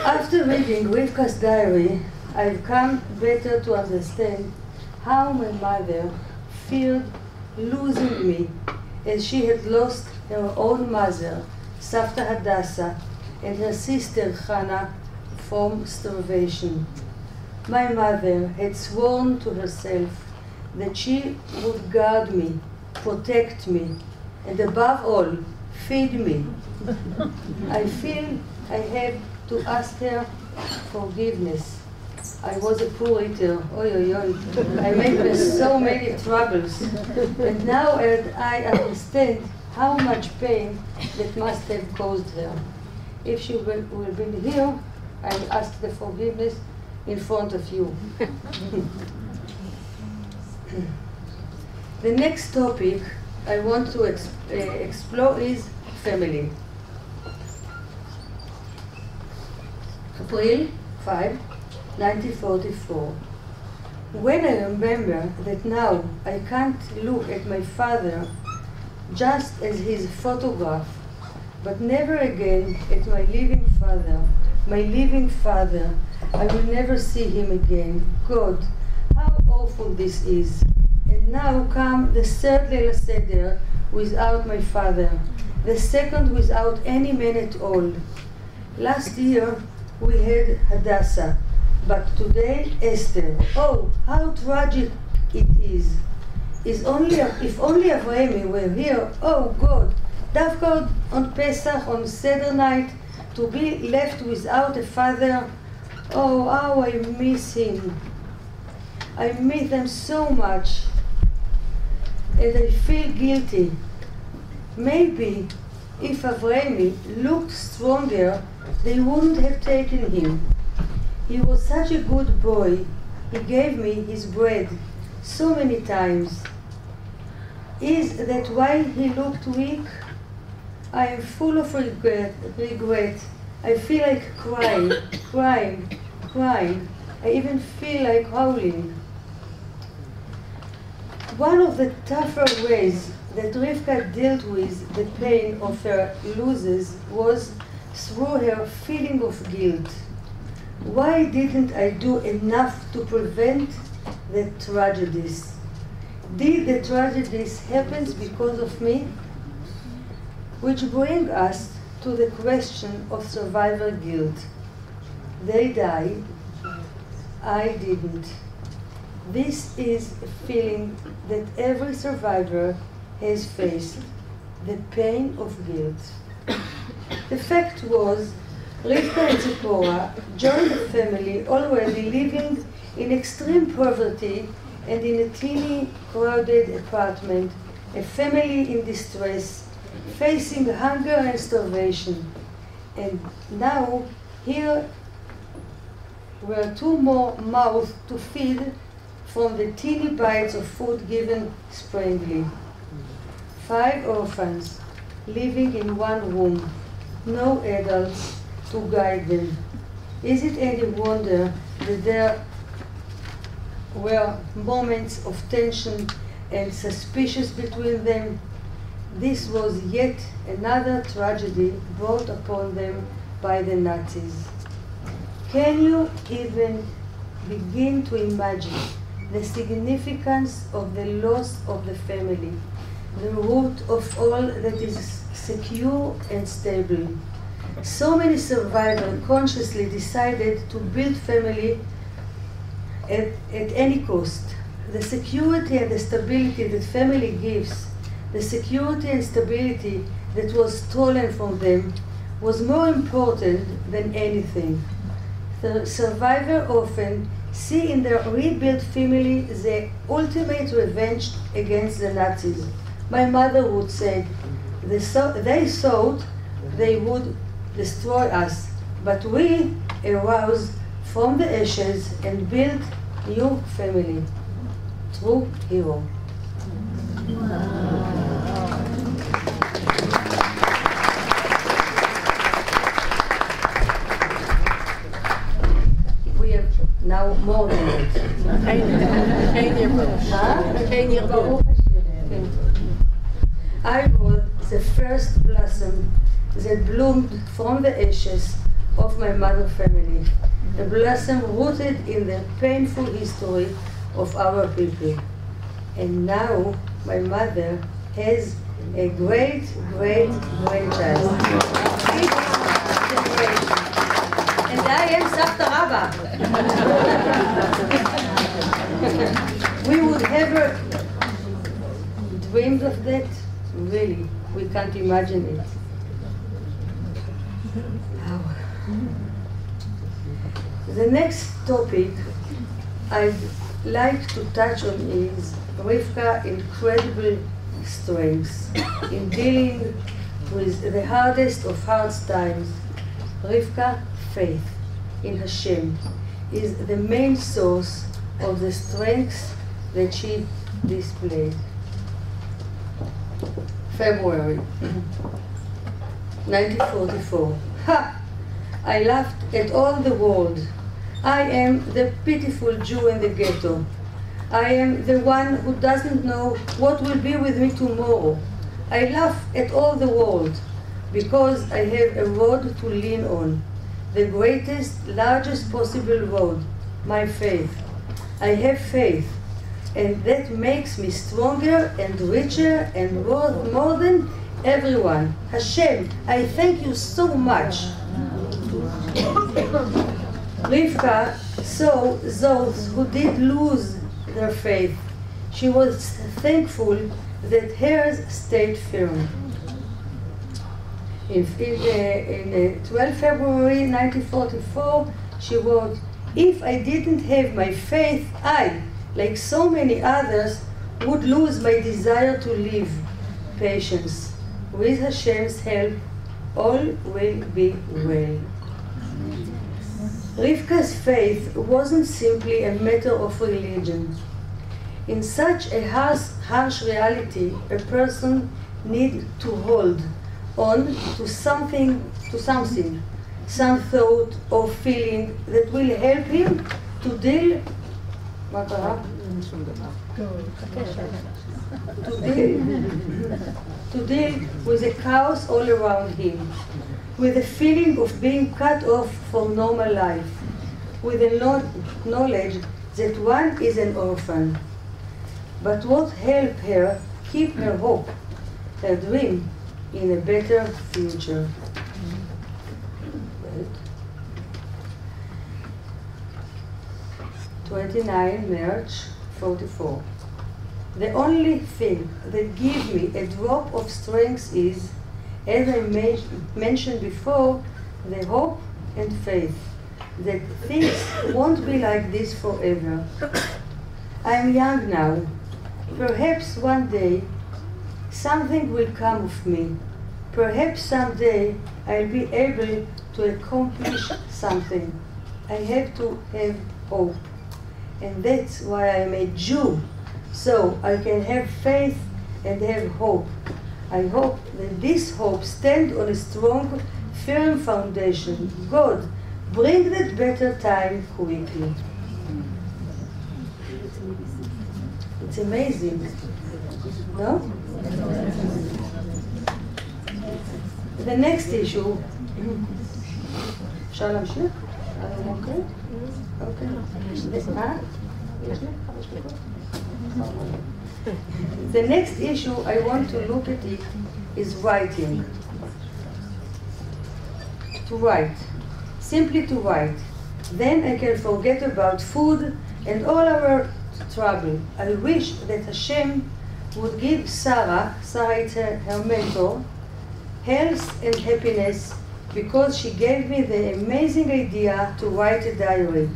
After reading Rivka's diary, I've come better to understand how my mother feared losing me as she had lost her own mother, Savta Hadassah, and her sister Hannah from starvation. My mother had sworn to herself that she would guard me, protect me, and above all, feed me. I feel I have to ask her forgiveness. I was a poor eater. Oy, oy, oy. I made so many troubles. And now I understand how much pain that must have caused her. If she will, will be here, I will ask the forgiveness in front of you. the next topic I want to ex uh, explore is family. April 5, 1944. When I remember that now I can't look at my father just as his photograph, but never again at my living father, my living father, I will never see him again. God, how awful this is. And now come the third Leila Seder without my father, the second without any man at all. Last year we had Hadassah, but today Esther. Oh, how tragic it is. Is only if only Avrahami were here. Oh God, Davka on Pesach on Seder night to be left without a father. Oh, how I miss him. I miss them so much, and I feel guilty. Maybe if Avrahami looked stronger, they wouldn't have taken him. He was such a good boy. He gave me his bread so many times. Is that why he looked weak? I am full of regret, regret. I feel like crying, crying, crying. I even feel like howling. One of the tougher ways that Rivka dealt with the pain of her losses was through her feeling of guilt. Why didn't I do enough to prevent the tragedies? Did the tragedies happen because of me? Which bring us to the question of survivor guilt. They died, I didn't. This is a feeling that every survivor has faced, the pain of guilt. The fact was, Rivka and Zipporah joined a family already living in extreme poverty and in a teeny, crowded apartment, a family in distress, facing hunger and starvation. And now, here were two more mouths to feed from the teeny bites of food given sparingly. Five orphans living in one room, no adults to guide them. Is it any wonder that there were moments of tension and suspicious between them? This was yet another tragedy brought upon them by the Nazis. Can you even begin to imagine the significance of the loss of the family, the root of all that is secure and stable? So many survivors consciously decided to build family at, at any cost. The security and the stability that family gives, the security and stability that was stolen from them, was more important than anything. The survivor often see in their rebuilt family the ultimate revenge against the Nazis. My mother would say, they, they thought they would destroy us, but we arose from the ashes and build new family. True hero. Have now more than it. I was the first blossom that bloomed from the ashes of my mother family, a blossom rooted in the painful history of our people. And now my mother has a great, great great generation. And I am Savta Rabba. we would ever dreamed of that? Really, we can't imagine it. Now, The next topic I'd like to touch on is Rivka's incredible strengths in dealing with the hardest of hard times. Rivka, faith in Hashem, is the main source of the strengths that she displayed. February 1944. Ha! I laughed at all the world. I am the pitiful Jew in the ghetto. I am the one who doesn't know what will be with me tomorrow. I laugh at all the world because I have a road to lean on. The greatest, largest possible road, my faith. I have faith, and that makes me stronger and richer and worth more than everyone. Hashem, I thank you so much. Rivka saw those who did lose their faith. She was thankful that hers stayed firm. In, in, uh, in uh, 12 February 1944, she wrote, If I didn't have my faith, I, like so many others, would lose my desire to live. Patience. With Hashem's help, all will be well. Rivka's faith wasn't simply a matter of religion. In such a harsh, harsh reality, a person needs to hold on to something, to something, some thought or feeling that will help him to deal. מה קרה? to deal, to deal with the chaos all around him, with the feeling of being cut off from normal life, with the no- knowledge that one is an orphan. But what helped her keep her hope, her dream in a better future? Wait. 29 March 44. The only thing that gives me a drop of strength is, as I ma- mentioned before, the hope and faith that things won't be like this forever. I am young now. Perhaps one day something will come of me. Perhaps someday I'll be able to accomplish something. I have to have hope. And that's why I'm a Jew. So I can have faith and have hope. I hope that this hope stand on a strong, firm foundation. God, bring that better time quickly. It's amazing. No? The next issue, אפשר להמשיך? אוקיי? אוקיי. The next issue I want to look at it is writing. To write. Simply to write. Then I can forget about food and all our trouble. I wish that Hashem would give Sarah, Sarah is her, her mentor, health and happiness because she gave me the amazing idea to write a diary.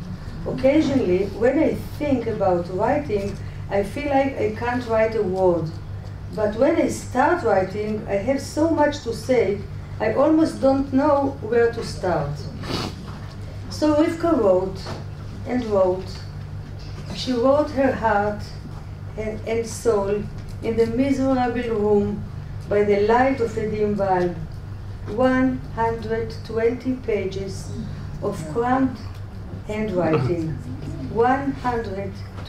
Occasionally, when I think about writing, I feel like I can't write a word. But when I start writing, I have so much to say, I almost don't know where to start. So Rivka wrote and wrote. She wrote her heart and, and soul in the miserable room by the light of a dim bulb. 120 pages of cramped handwriting.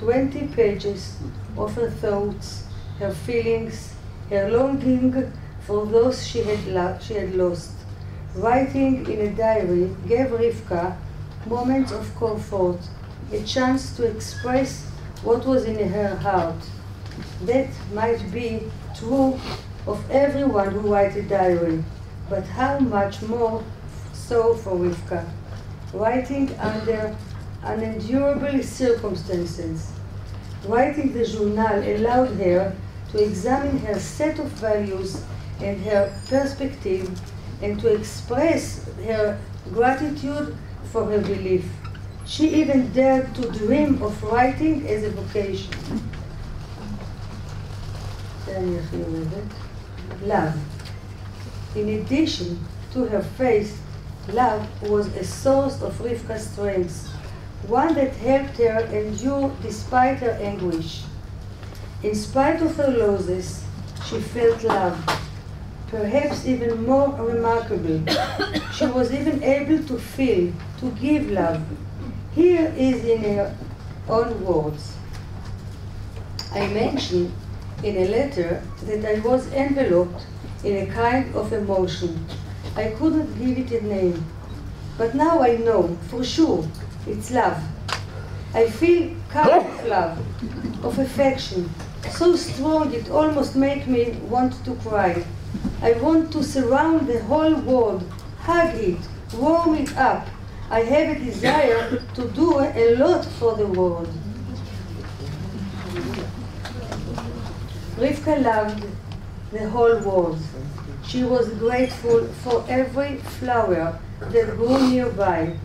120 pages of her thoughts, her feelings, her longing for those she had, she had lost. Writing in a diary gave Rivka moments of comfort, a chance to express what was in her heart. That might be true of everyone who writes a diary, but how much more so for Rivka, writing under unendurable circumstances. Writing the journal allowed her to examine her set of values and her perspective and to express her gratitude for her belief. She even dared to dream of writing as a vocation. Love. In addition to her faith, love was a source of Rivka's strength one that helped her endure despite her anguish. In spite of her losses, she felt love, perhaps even more remarkable. she was even able to feel, to give love. Here is in her own words. I mentioned in a letter that I was enveloped in a kind of emotion. I couldn't give it a name, but now I know for sure it's love. I feel kind of love, of affection, so strong it almost makes me want to cry. I want to surround the whole world, hug it, warm it up. I have a desire to do a lot for the world. Rivka loved the whole world. She was grateful for every flower that grew nearby,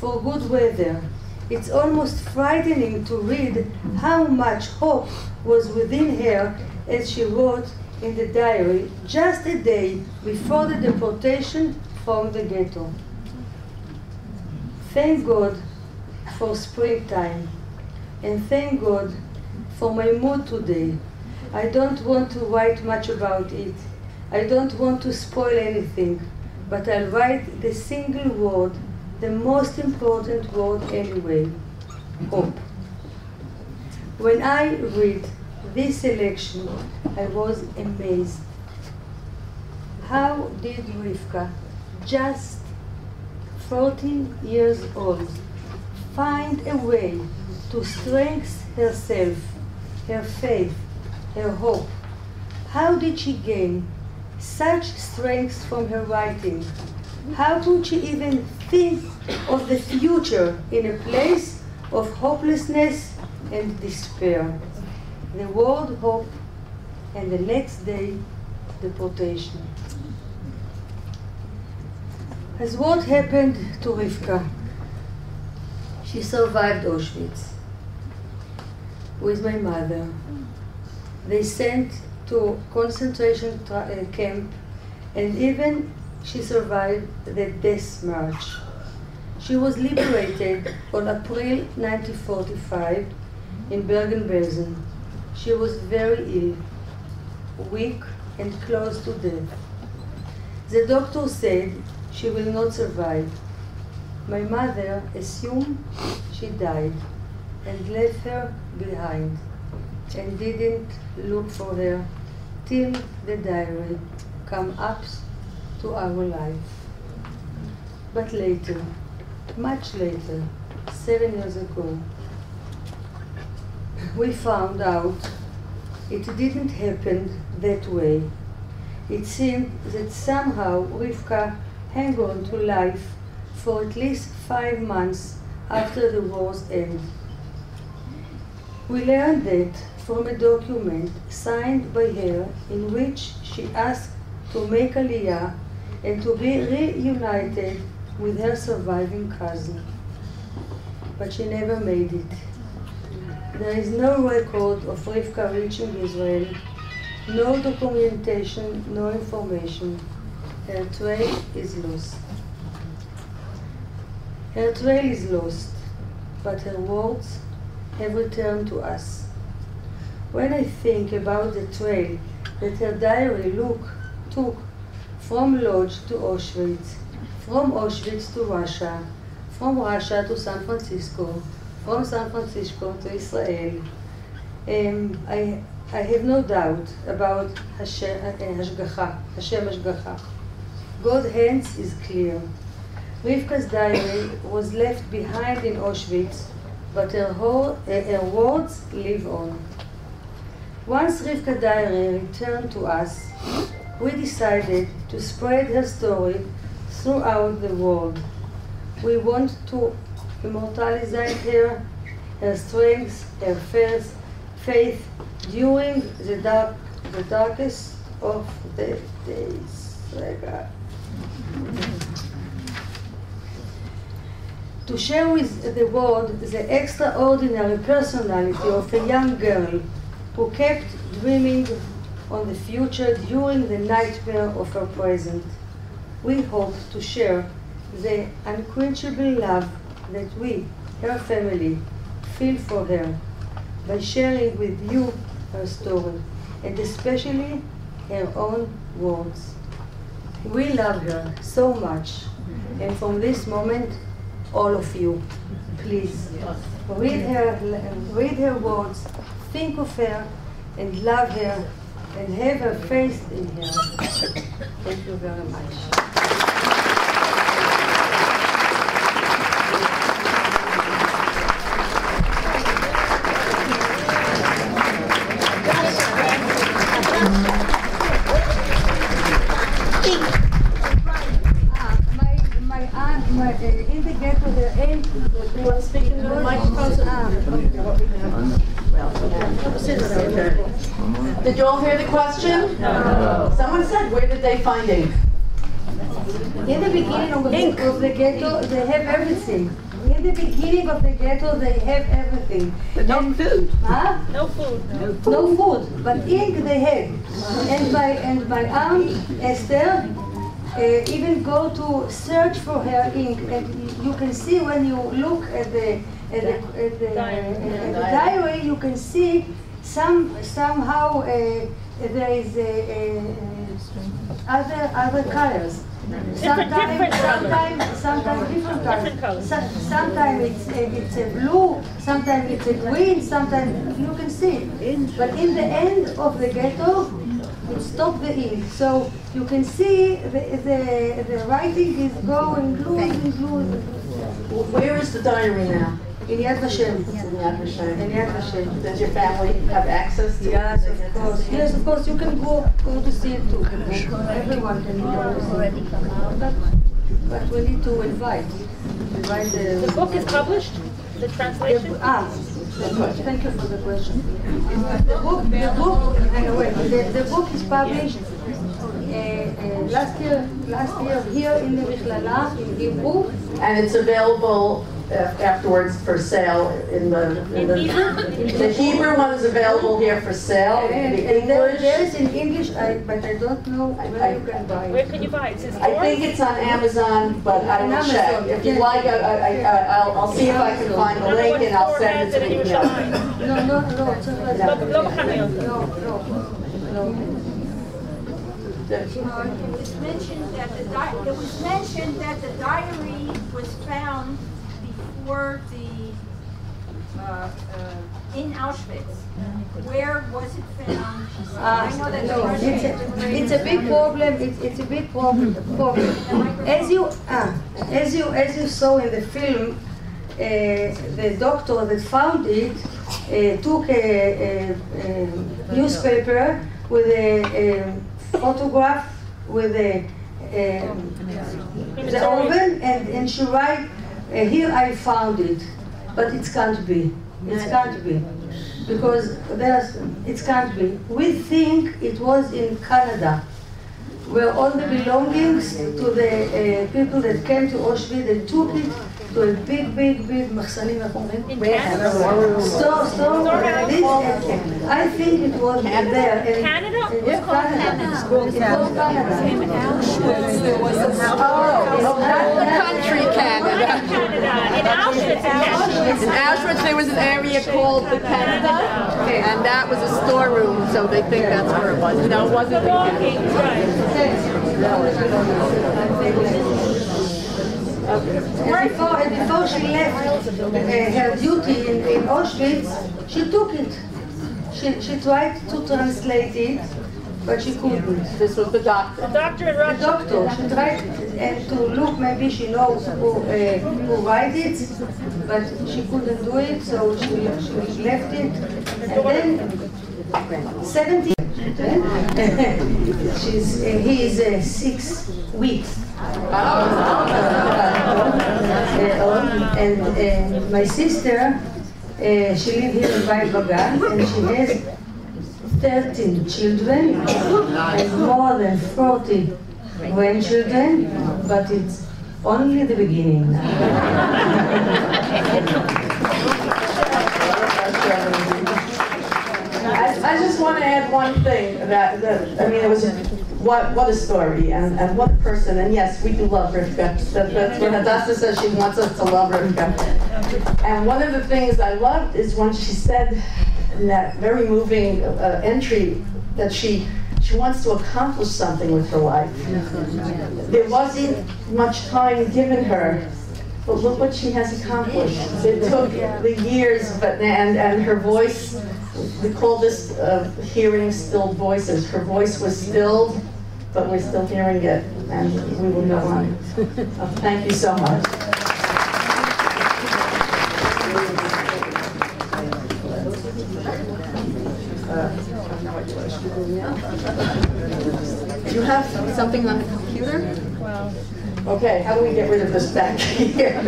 for good weather. It's almost frightening to read how much hope was within her as she wrote in the diary just a day before the deportation from the ghetto. Thank God for springtime and thank God for my mood today. I don't want to write much about it. I don't want to spoil anything, but I'll write the single word, the most important word anyway hope. When I read this election, I was amazed. How did Rivka, just 14 years old, find a way to strengthen herself, her faith, her hope? How did she gain such strength from her writing? How could she even think of the future in a place of hopelessness and despair? The word hope, and the next day, deportation. As what happened to Rivka? She survived Auschwitz with my mother. They sent to concentration tra- uh, camp, and even she survived the death march. She was liberated on April 1945 in Bergen-Belsen. She was very ill, weak, and close to death. The doctor said she will not survive. My mother assumed she died and left her behind and didn't look for her till the diary come up to our life. But later, much later, seven years ago, we found out it didn't happen that way. It seemed that somehow Rivka hung on to life for at least five months after the war's end. We learned that from a document signed by her in which she asked to make Aliyah and to be reunited with her surviving cousin. But she never made it. There is no record of Rivka reaching Israel, no documentation, no information. Her trail is lost. Her trail is lost, but her words have returned to us. When I think about the trail that her diary look, took from Lodz to Auschwitz, from Auschwitz to Russia, from Russia to San Francisco, from San Francisco to Israel, um, I, I have no doubt about Hashem, uh, Hashgacha, Hashem Hashgacha. God's hands is clear. Rivka's diary was left behind in Auschwitz, but her, whole, uh, her words live on. Once Rivka's diary returned to us, we decided to spread her story throughout the world. We want to immortalize her, her strengths, her faith, faith during the, dark, the darkest of the days. to share with the world the extraordinary personality of a young girl who kept dreaming on the future during the nightmare of her present. We hope to share the unquenchable love that we, her family, feel for her by sharing with you her story and especially her own words. We love her so much, and from this moment, all of you, please read her, read her words, think of her, and love her, and have a faith in Him. Thank you very much. They find ink? In the beginning of the, of the ghetto, they have everything. In the beginning of the ghetto, they have everything. But no food. Huh? No food. No food, but ink they had. And my and my aunt Esther uh, even go to search for her ink, and you can see when you look at the at the, at the, at the diary, you can see some somehow uh, there is a, a, a other other colors. Sometimes, sometimes, sometimes different colors. So- Sometimes it's a, it's a blue, sometimes it's a green, sometimes you can see. But in the end of the ghetto, it stopped the ink. So you can see the, the, the writing is going losing, losing. Where is the diary now? In Yad Vashem. In Yad Vashem. In Yad Vashem. Does your family have access to it? Yes, of course. Yes, of course. You can go go to see it too. Everyone can go to see it. But, but we need to invite. Invite The the. book is published, the translation? Ah, thank you for the question. The book, the book, anyway, the, the book is published uh, uh, last year, last year here in the Michlala in Hebrew. And it's available uh, afterwards for sale in the, in the, the Hebrew one is available here for sale. The English. There is in English, I, but I don't know where I, you can buy it. Where can you buy it? I think it's on Amazon, but I will check. If you like, I, will see if I can find the link and I'll send it to you. No, no, no. No, no, no. It was mentioned that the diary was found before the, uh, uh, in Auschwitz. Where was it found? I know that No, the it's a, it's a big problem, it's, it's a big problem, problem. As you, ah, as you, as you saw in the film, uh, the doctor that found it uh, took a, a, a newspaper with a, a photograph with a, um, the oven and, and she write, uh, here I found it, but it can't be, it can't be. Because there's, it can't be. We think it was in Canada, where all the belongings to the uh, people that came to Auschwitz, they took it to a big, big, big מחסנים, איך אומרים? In Canada? Store, store, this, uh, I think it was there. in- Canada? It was Canada. It was Canada. Oh, Oh, country Canada. Canada, in Auschwitz, in In Auschwitz, there was an area called the Canada, and that was a storeroom, so they think that's where it was. No, it wasn't the Canada. Belongings, right. And before, and before she left uh, her duty in, in Auschwitz, she took it. She, she tried to translate it, but she couldn't. This was the doctor. The doctor in The doctor, she tried and to look, maybe she knows who, uh, who write it, but she couldn't do it, so she, she left it. And then, 17, she's, uh, he is uh, six weeks. Uh, and uh, my sister, uh, she lives here in Beit Bagan, and she has 13 children and more than 40 grandchildren, but it's only the beginning. I, I just want to add one thing that, that I mean, it was, what, what a story and, and what a person. And yes, we do love Rivka. That, that's what Hadassah says, she wants us to love Rivka. And one of the things I loved is when she said in that very moving uh, entry that she, she wants to accomplish something with her life. There wasn't much time given her but look what she has accomplished. It took the years, but and and her voice. We call this uh, hearing stilled voices. Her voice was stilled, but we're still hearing it, and we will go on. Uh, thank you so much. Do you have something on the computer? Okay, how do we get rid of this back here?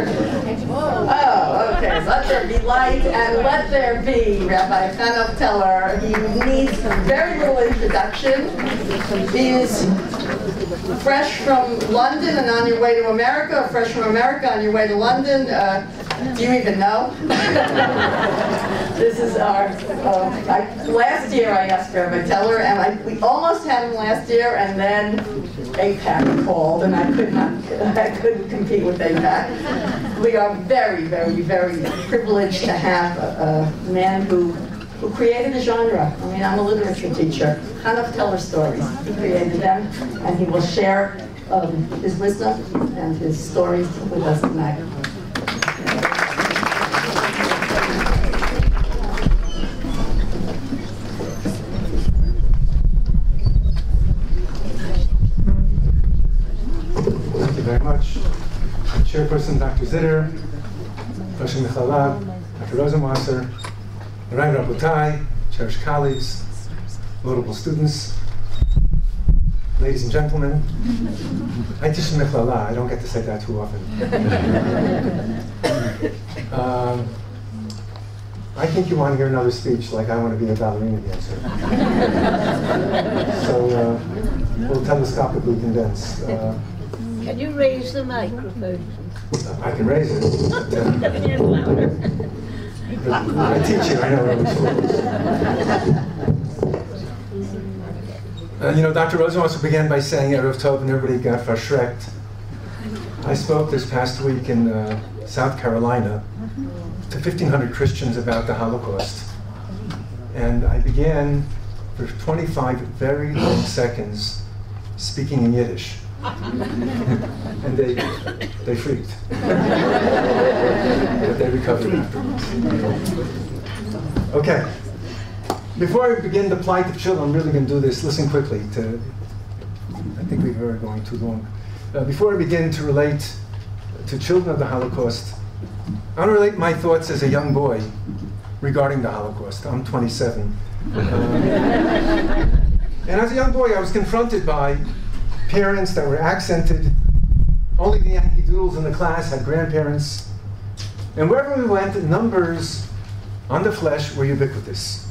Oh, okay, let there be light and let there be Rabbi Hanoch Teller. He needs some very little introduction. He is fresh from London and on your way to America, fresh from America on your way to London. Uh, do you even know? This is our, uh, I, last year I asked Rabbi Teller, and I, we almost had him last year, and then AIPAC called, and I could not, I couldn't compete with AIPAC. We are very, very, very privileged to have a, a man who, who created a genre. I mean, I'm a literature teacher. Hanoch Teller stories. He created them, and he will share um, his wisdom and his stories with us tonight. Chairperson Dr. Zitter, Rosh Michlala, Dr. Rosenwasser, Rai Rabotai, cherished colleagues, notable students, ladies and gentlemen. I teach in Michlala, I don't get to say that too often. Um, I think you want to hear another speech like I want to be a ballerina dancer. so uh, we'll telescopically condense. Uh, Can you raise the microphone? I can raise it. But I teach you, I know where uh, You know, Dr. Rosen also began by saying Erev Tov and everybody got verschreckt. I spoke this past week in uh, South Carolina to 1,500 Christians about the Holocaust. And I began for 25 very long seconds speaking in Yiddish. and they, they freaked. but they recovered afterwards. Okay. Before I begin the plight of children, I'm really going to do this. Listen quickly. To, I think we are going too long. Uh, before I begin to relate to children of the Holocaust, I want to relate my thoughts as a young boy regarding the Holocaust. I'm 27. Uh, and as a young boy, I was confronted by parents that were accented. Only the Yankee Doodles in the class had grandparents. And wherever we went, numbers on the flesh were ubiquitous.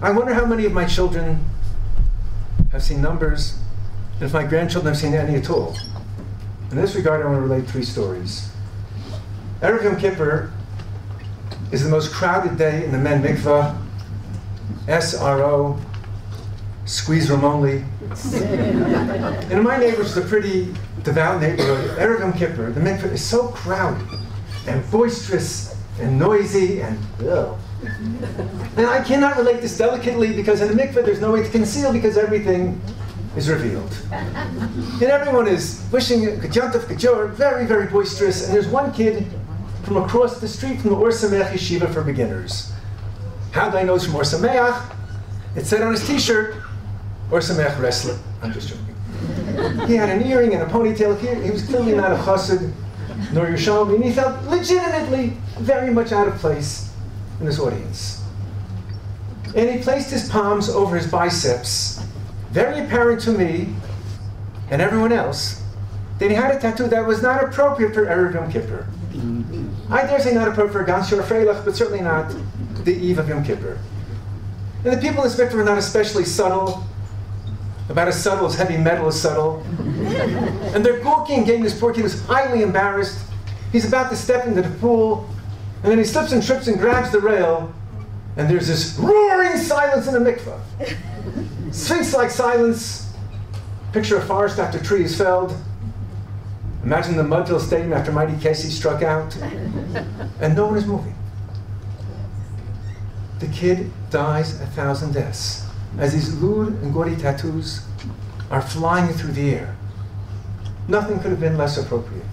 I wonder how many of my children have seen numbers, and if my grandchildren have seen any at all. In this regard, I want to relate three stories. Erev Yom Kippur is the most crowded day in the men mikvah. SRO, squeeze room only. and in my neighborhood, which is a pretty devout neighborhood, Erev Yom Kippur, the mikvah is so crowded and boisterous and noisy and ugh. And I cannot relate this delicately because in the mikveh there's no way to conceal because everything is revealed. And everyone is wishing Kajantav Kajor, very, very boisterous. And there's one kid from across the street from the Or Sameach Yeshiva for beginners. How do I know it's from Or Sameach? It said on his t-shirt, Or Sameach wrestler. I'm just joking. He had an earring and a ponytail here. He was clearly not a chassid nor Yerushalmi, and he felt legitimately very much out of place in this audience. And he placed his palms over his biceps, very apparent to me and everyone else that he had a tattoo that was not appropriate for Erev Yom Kippur. I dare say not appropriate for Gan Shor Freilach, but certainly not the eve of Yom Kippur. And the people in this mikveh were not especially subtle, about as subtle as heavy metal is subtle. and they're gawking getting this poor kid who's highly embarrassed. He's about to step into the pool, and then he slips and trips and grabs the rail, and there's this roaring silence in the mikveh. Sphinx-like silence. Picture a forest after trees felled. Imagine the Mudville Stadium after Mighty Casey struck out. And no one is moving. The kid dies a thousand deaths as these lewd and gaudy tattoos are flying through the air. Nothing could have been less appropriate.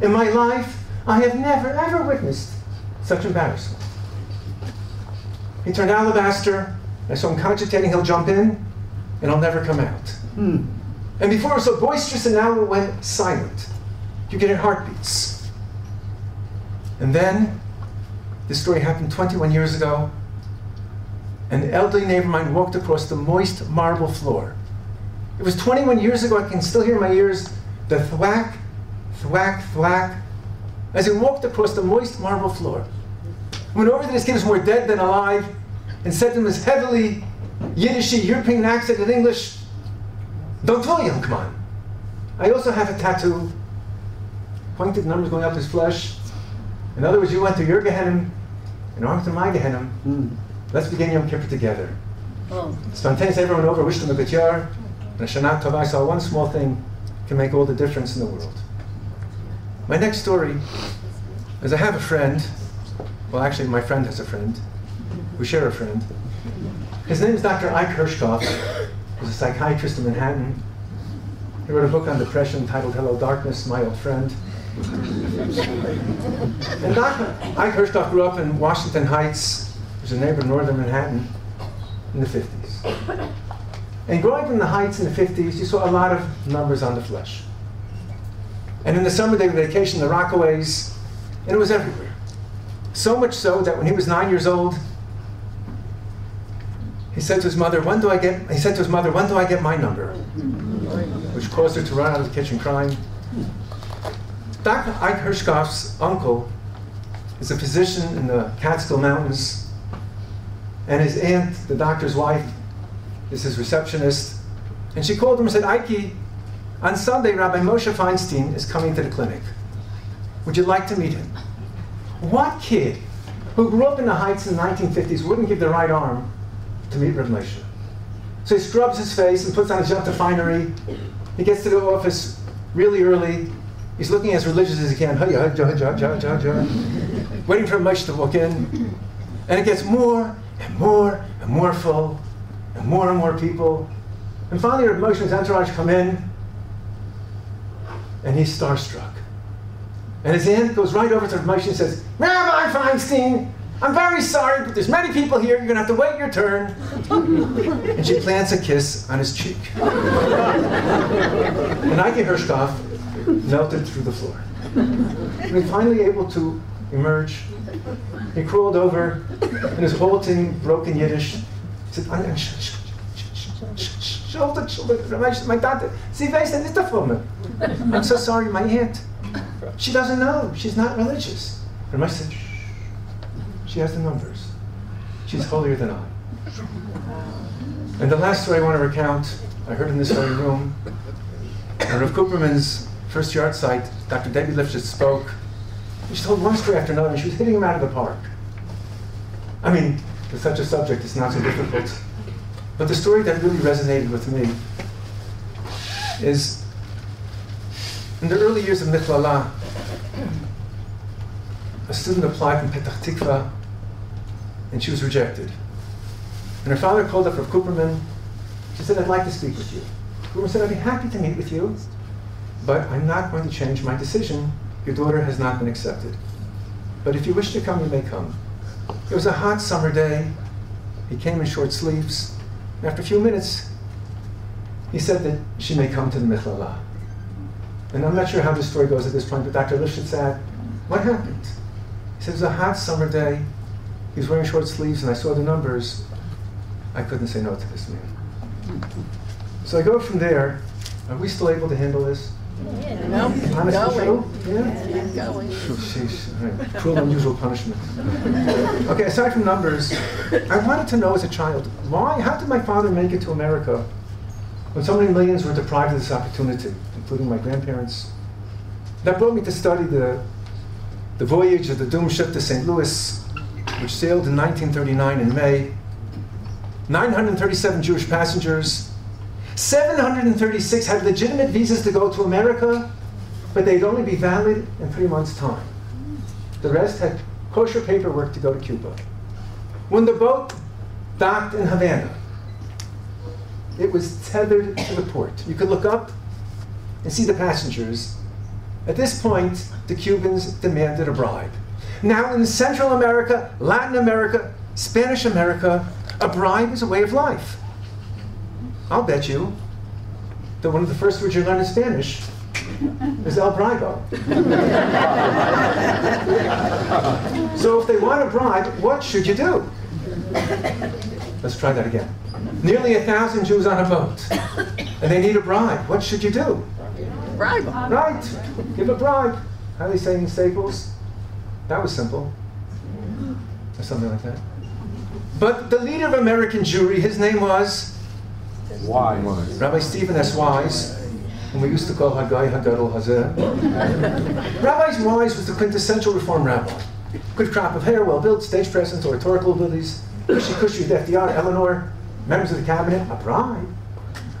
In my life, I have never, ever witnessed such embarrassment. He turned alabaster. I saw him cogitating he'll jump in, and I'll never come out. Hmm. And before it was so boisterous, and now it went silent. You get heartbeats. And then, this story happened 21 years ago. An elderly neighbor of mine walked across the moist marble floor. It was 21 years ago, I can still hear in my ears the thwack, thwack, thwack, as he walked across the moist marble floor. Went over to this kid who's more dead than alive and said to him this heavily Yiddishy, European accent in English, Don't tell him, come on. I also have a tattoo, pointed numbers going up his flesh. In other words, you went to your Gehenim and went to my Gehenim. Hmm. Let's begin Yom Kippur together. Oh. Spontaneous, everyone over, wish them a good year. And a Shana Tova, I saw one small thing can make all the difference in the world. My next story is I have a friend, well, actually, my friend has a friend. We share a friend. His name is Dr. Ike Herschkopf. He's a psychiatrist in Manhattan. He wrote a book on depression titled Hello Darkness, My Old Friend. and Dr. Ike Herschkopf grew up in Washington Heights, is a neighborhood in northern Manhattan, in the 50s. And growing up in the Heights in the 50s, you saw a lot of numbers on the flesh. And in the summer they vacation, the Rockaways, and it was everywhere. So much so that when he was nine years old, he said to his mother, when do I get, he said to his mother, when do I get my number? Which caused her to run out of the kitchen crying. Dr. Ike Herschkopf's uncle is a physician in the Catskill Mountains, and his aunt, the doctor's wife, is his receptionist. And she called him and said, Ike, on Sunday, Rabbi Moshe Feinstein is coming to the clinic. Would you like to meet him? What kid who grew up in the Heights in the 1950s wouldn't give the right arm to meet Rabbi Moshe? So he scrubs his face and puts on his yontif finery. He gets to the office really early. He's looking as religious as he can, waiting for Moshe to walk in. And it gets more and more and more full, and more and more people. And finally, Rabbi Moshe and entourage come in, and he's starstruck. And his aunt goes right over to Rabbi Moshe and says, Rabbi Feinstein, I'm very sorry, but there's many people here. You're going to have to wait your turn. and she plants a kiss on his cheek. and Ike Herschkopf melted through the floor. And he finally able to emerge. He crawled over in his halting, broken Yiddish. He said, "I'm- sh- sh- sh- sh- Schulter, Schulter, my Tante, Sie weiß nicht davon. I'm so sorry, my aunt. She doesn't know. She's not religious. And I said. She has the numbers. She's holier than I. And the last story I want to recount, I heard in this very room. Rav Kuperman's first yahrzeit, Dr. Debbie Lifshitz spoke. She told one story after another, and she was hitting him out of the park. I mean, with such a subject, it's not so difficult. But the story that really resonated with me is in the early years of Michlala, a student applied from Petach Tikva, and she was rejected. And her father called up Rav Kuperman. She said, I'd like to speak with you. Kuperman said, I'd be happy to meet with you, but I'm not going to change my decision. Your daughter has not been accepted. But if you wish to come, you may come. It was a hot summer day. He came in short sleeves. After a few minutes, he said that she may come to the Michlala. And I'm not sure how this story goes at this point, but Dr. Lifshitz asked, what happened? He said, it was a hot summer day. He was wearing short sleeves, and I saw the numbers. I couldn't say no to this man. So I go from there. Are we still able to handle this? No, Honest to going. Yeah? Keep going. All right. cruel, unusual punishment. Okay, aside from numbers, I wanted to know as a child, why, how did my father make it to America when so many millions were deprived of this opportunity, including my grandparents? That brought me to study the, the voyage of the doomed ship to St. Louis, which sailed in 1939 in May. 937 Jewish passengers, 736 had legitimate visas to go to America, but they'd only be valid in three months' time. The rest had kosher paperwork to go to Cuba. When the boat docked in Havana, it was tethered to the port. You could look up and see the passengers. At this point, the Cubans demanded a bribe. Now, in Central America, Latin America, Spanish America, a bribe is a way of life. I'll bet you that one of the first words you learn in Spanish is El Bribo. so if they want a bribe, what should you do? Let's try that again. Nearly a thousand Jews on a boat, and they need a bribe. What should you do? Bribe. Right, give a bribe. How do they say in Staples? That was simple. Or something like that. But the leader of American Jewry, his name was Wise. Rabbi Stephen S. Wise, whom we used to call Hagai Hagadol Hazeh. Rabbi Wise was the quintessential Reform rabbi. Good crop of hair, well built, stage presence, oratorical abilities, cushy cushy with FDR, Eleanor, members of the cabinet, a bribe.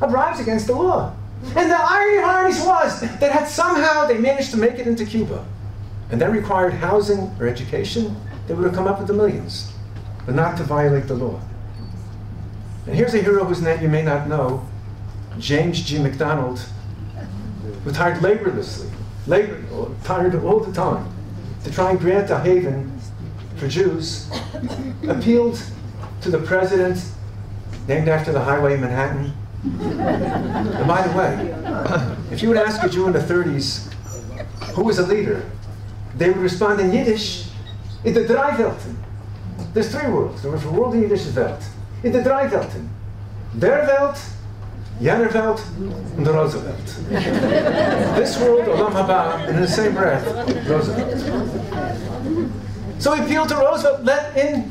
A bribe's against the law. And the irony of ironies was that had somehow they managed to make it into Cuba, and that required housing or education, they would have come up with the millions, but not to violate the law. And here's a hero whose name you may not know, James G. McDonald, who tired laborlessly, labor, tired all the time, to try and grant a haven for Jews, appealed to the president, named after the highway in Manhattan. And by the way, if you would ask a Jew in the 30s who was a leader, they would respond in Yiddish, in the drei Welten. There's three worlds. The word for world in Yiddish is Welt. In the drei Welten. Der Welt, jener Welt, and the Roosevelt. this world, Olam Haba, and in the same breath, Roosevelt. So he appealed to Roosevelt, let in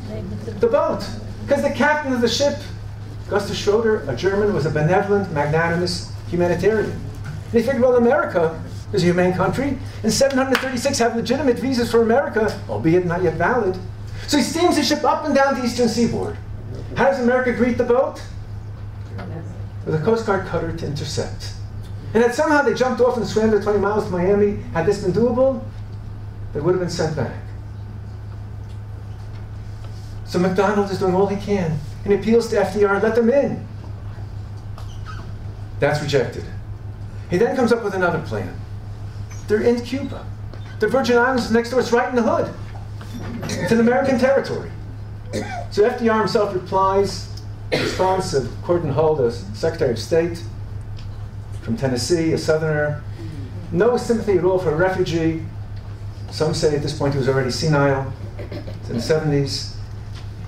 the boat. Because the captain of the ship, Gustav Schroeder, a German, was a benevolent, magnanimous humanitarian. And he figured, well, America is a humane country, and 736 have legitimate visas for America, albeit not yet valid. So he steams the ship up and down the eastern seaboard. How does America greet the boat? With a Coast Guard cutter to intercept. And had somehow they jumped off and swam the 20 miles to Miami, had this been doable, they would have been sent back. So McDonald is doing all he can and appeals to FDR, let them in. That's rejected. He then comes up with another plan. They're in Cuba. The Virgin Islands is next door, it's right in the hood. It's an American territory. So FDR himself replies response of Cordell Hull, the Secretary of State from Tennessee, a Southerner, no sympathy at all for a refugee. Some say at this point he was already senile. It's in the 70s.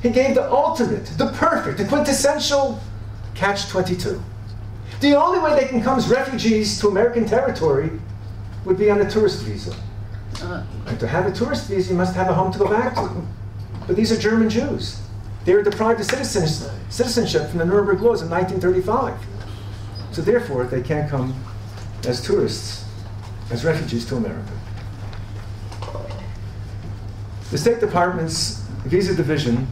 He gave the ultimate, the perfect, the quintessential catch 22. The only way they can come as refugees to American territory would be on a tourist visa. Uh-huh. And to have a tourist visa, you must have a home to go back to. But these are German Jews. They were deprived of citizenship from the Nuremberg laws in 1935. So therefore, they can't come as tourists, as refugees to America. The State Department's visa division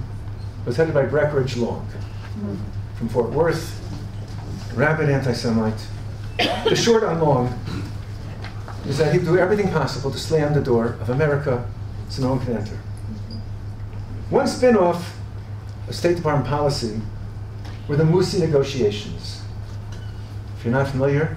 was headed by Breckinridge Long from Fort Worth, rabid anti-Semite. The short on long is that he would do everything possible to slam the door of America so no one can enter. One spin-off of State Department policy were the Musy negotiations. If you're not familiar,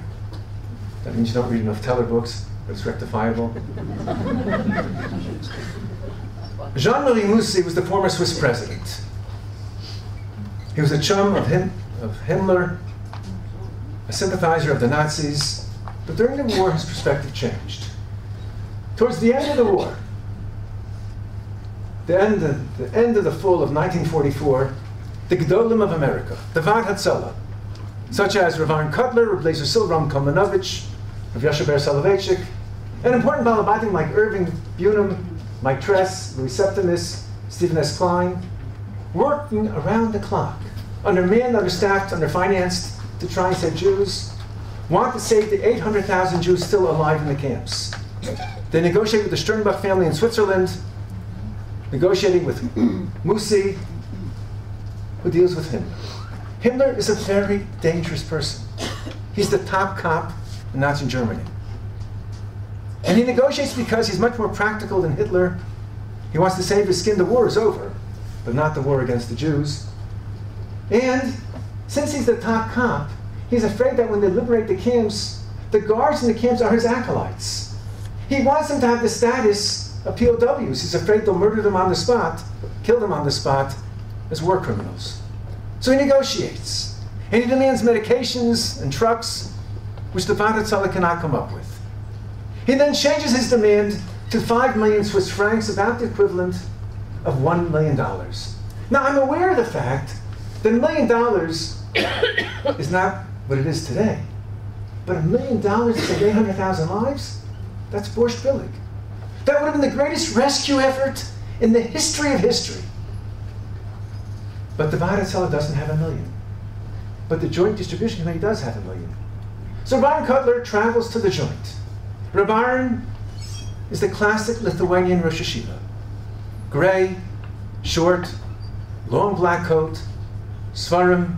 that means you don't read enough Teller books, but it's rectifiable. Jean-Marie Musy was the former Swiss president. He was a chum of, him, of Himmler, a sympathizer of the Nazis, but during the war his perspective changed. Towards the end of the war, the end of the, end of the fall of 1944, the Gdolim of America, the Vaad Hatzalah, such as Rav Aaron Kotler, Rav Lezer Silram Kalmanovich, Rav Yashaber Soloveitchik, and important Balabatim like Irving Bunim, Mike Tress, Louis Septimus, Stephen S. Klein, working around the clock, under undermanned, understaffed, underfinanced, to try and save Jews, want to save the 800,000 Jews still alive in the camps. They negotiate with the Sternbuch family in Switzerland, negotiating with Musy, who deals with Himmler. Himmler is a very dangerous person. He's the top cop in Nazi Germany. And he negotiates because he's much more practical than Hitler. He wants to save his skin. The war is over, but not the war against the Jews. And since he's the top cop, he's afraid that when they liberate the camps, the guards in the camps are his acolytes. He wants them to have the status POWs. He's afraid they'll murder them on the spot, kill them on the spot as war criminals. So he negotiates. And he demands medications and trucks, which the Vaad Hatzalah cannot come up with. He then changes his demand to 5 million Swiss francs, about the equivalent of $1 million. Now, I'm aware of the fact that a million dollars is not what it is today. But a million dollars to save 800,000 lives? That's Borscht Billig. That would have been the greatest rescue effort in the history of history. But the Vaad Hatzalah doesn't have a million. But the Joint Distribution Committee does have a million. So Ryan Kotler travels to the joint. Rav Aaron is the classic Lithuanian Rosh Yeshiva. Gray, short, long black coat, svarim,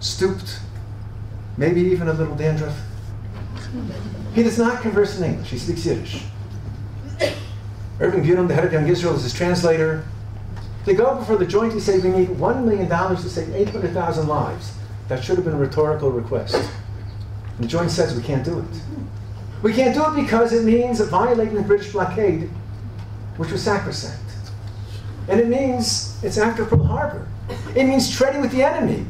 stooped, maybe even a little dandruff. He does not converse in English, he speaks Yiddish. Irving Bunim, the head of Young Israel, is his translator. They go before the joint, he say, we need $1 million to save 800,000 lives. That should have been a rhetorical request. And the joint says we can't do it. We can't do it because it means violating the British blockade, which was sacrosanct. And it means it's after Pearl Harbor. It means trading with the enemy.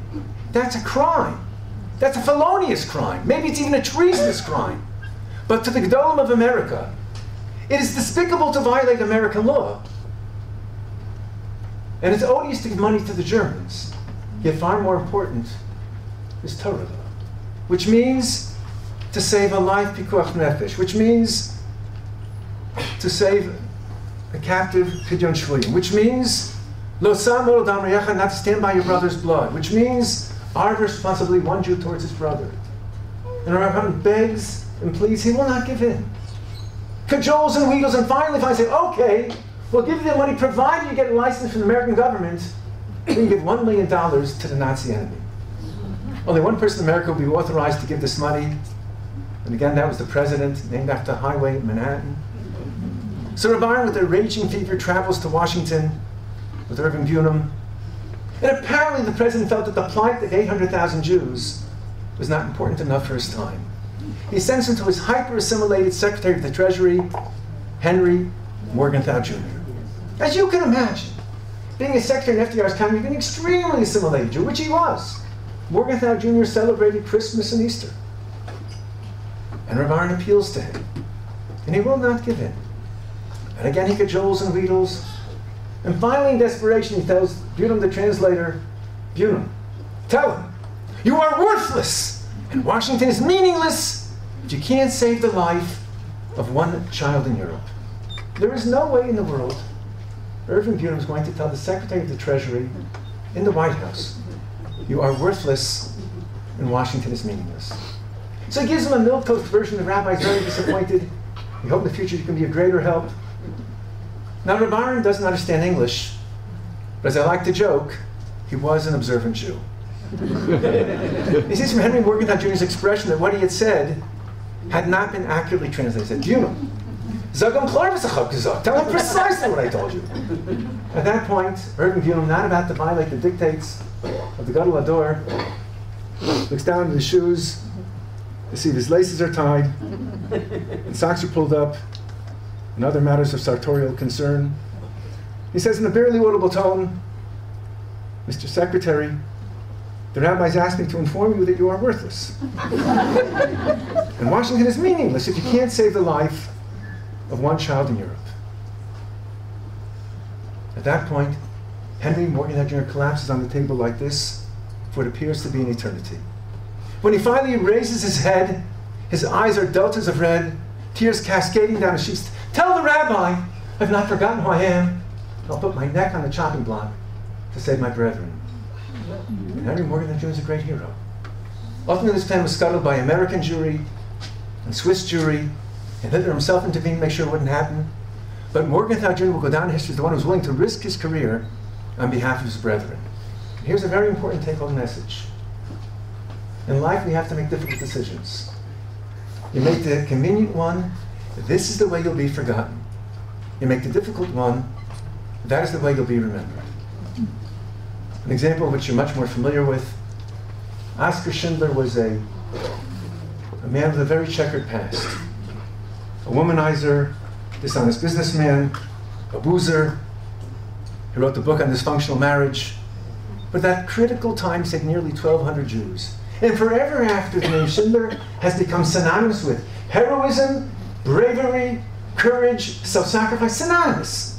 That's a crime. That's a felonious crime. Maybe it's even a treasonous crime. But to the Gedolim of America, it is despicable to violate American law. And it's odious to give money to the Germans. Yet far more important is Torah law, which means to save a life, pikuach nefesh, which means to save a captive pidyon shvuyim, which means lo sam not to stand by your brother's blood, which means our responsibility, one Jew towards his brother. And Rabban begs and pleads, he will not give in. Cajoles and wheedles, and finally, I say, okay, we'll give you the money provided you get a license from the American government, we can give $1 million to the Nazi enemy. Only one person in America will be authorized to give this money, and again, that was the president, named after Highway Manhattan. So Rabbi, with a raging fever, travels to Washington with Irving Bunim. And apparently the president felt that the plight of 800,000 Jews was not important enough for his time. He sends him to his hyper-assimilated Secretary of the Treasury, Henry Morgenthau Jr. As you can imagine, being a secretary in FDR's cabinet, an extremely assimilated which he was. Morgenthau Jr. celebrated Christmas and Easter. And Rav appeals to him. And he will not give in. And again he cajoles and wheedles. And finally, in desperation, he tells Bunim the translator, Bunim, tell him, you are worthless, and Washington is meaningless if you can't save the life of one child in Europe. There is no way in the world Irving Bunim is going to tell the Secretary of the Treasury in the White House, you are worthless and Washington is meaningless. So he gives him a milquetoast version. The rabbi's very disappointed. We hope in the future you can be of greater help. Now, Rabarin doesn't understand English, but as I like to joke, he was an observant Jew. he sees from Henry Morgenthau Jr.'s expression that what he had said had not been accurately translated. Said, you know, Tell him precisely what I told you. At that point, Irving Bunim, not about to violate the dictates of the Gadol Hador, looks down at his shoes, to see if his laces are tied, and socks are pulled up, and other matters of sartorial concern. He says in a barely audible tone, Mr. Secretary, the rabbis asked me to inform you that you are worthless. and Washington is meaningless if you can't save the life of one child in Europe. At that point, Henry Morgenthau Jr. collapses on the table like this for what appears to be an eternity. When he finally raises his head, his eyes are deltas of red, tears cascading down his cheeks. Tell the rabbi, I've not forgotten who I am. I'll put my neck on the chopping block to save my brethren. And Henry Morgenthau Jr. is a great hero. Ultimately, this plan was scuttled by American Jewry and Swiss Jewry, and Hitler himself intervened to make sure it wouldn't happen. But Morgenthau Jr. will go down in history as the one who was willing to risk his career on behalf of his brethren. And here's a very important take-home message. In life, we have to make difficult decisions. You make the convenient one, this is the way you'll be forgotten. You make the difficult one, that is the way you'll be remembered. An example which you're much more familiar with Oskar Schindler was a, a man with a very checkered past. A womanizer, dishonest businessman, a boozer. He wrote the book on dysfunctional marriage. But that critical time saved nearly 1,200 Jews. And forever after, the name Schindler has become synonymous with heroism, bravery, courage, self-sacrifice, synonymous.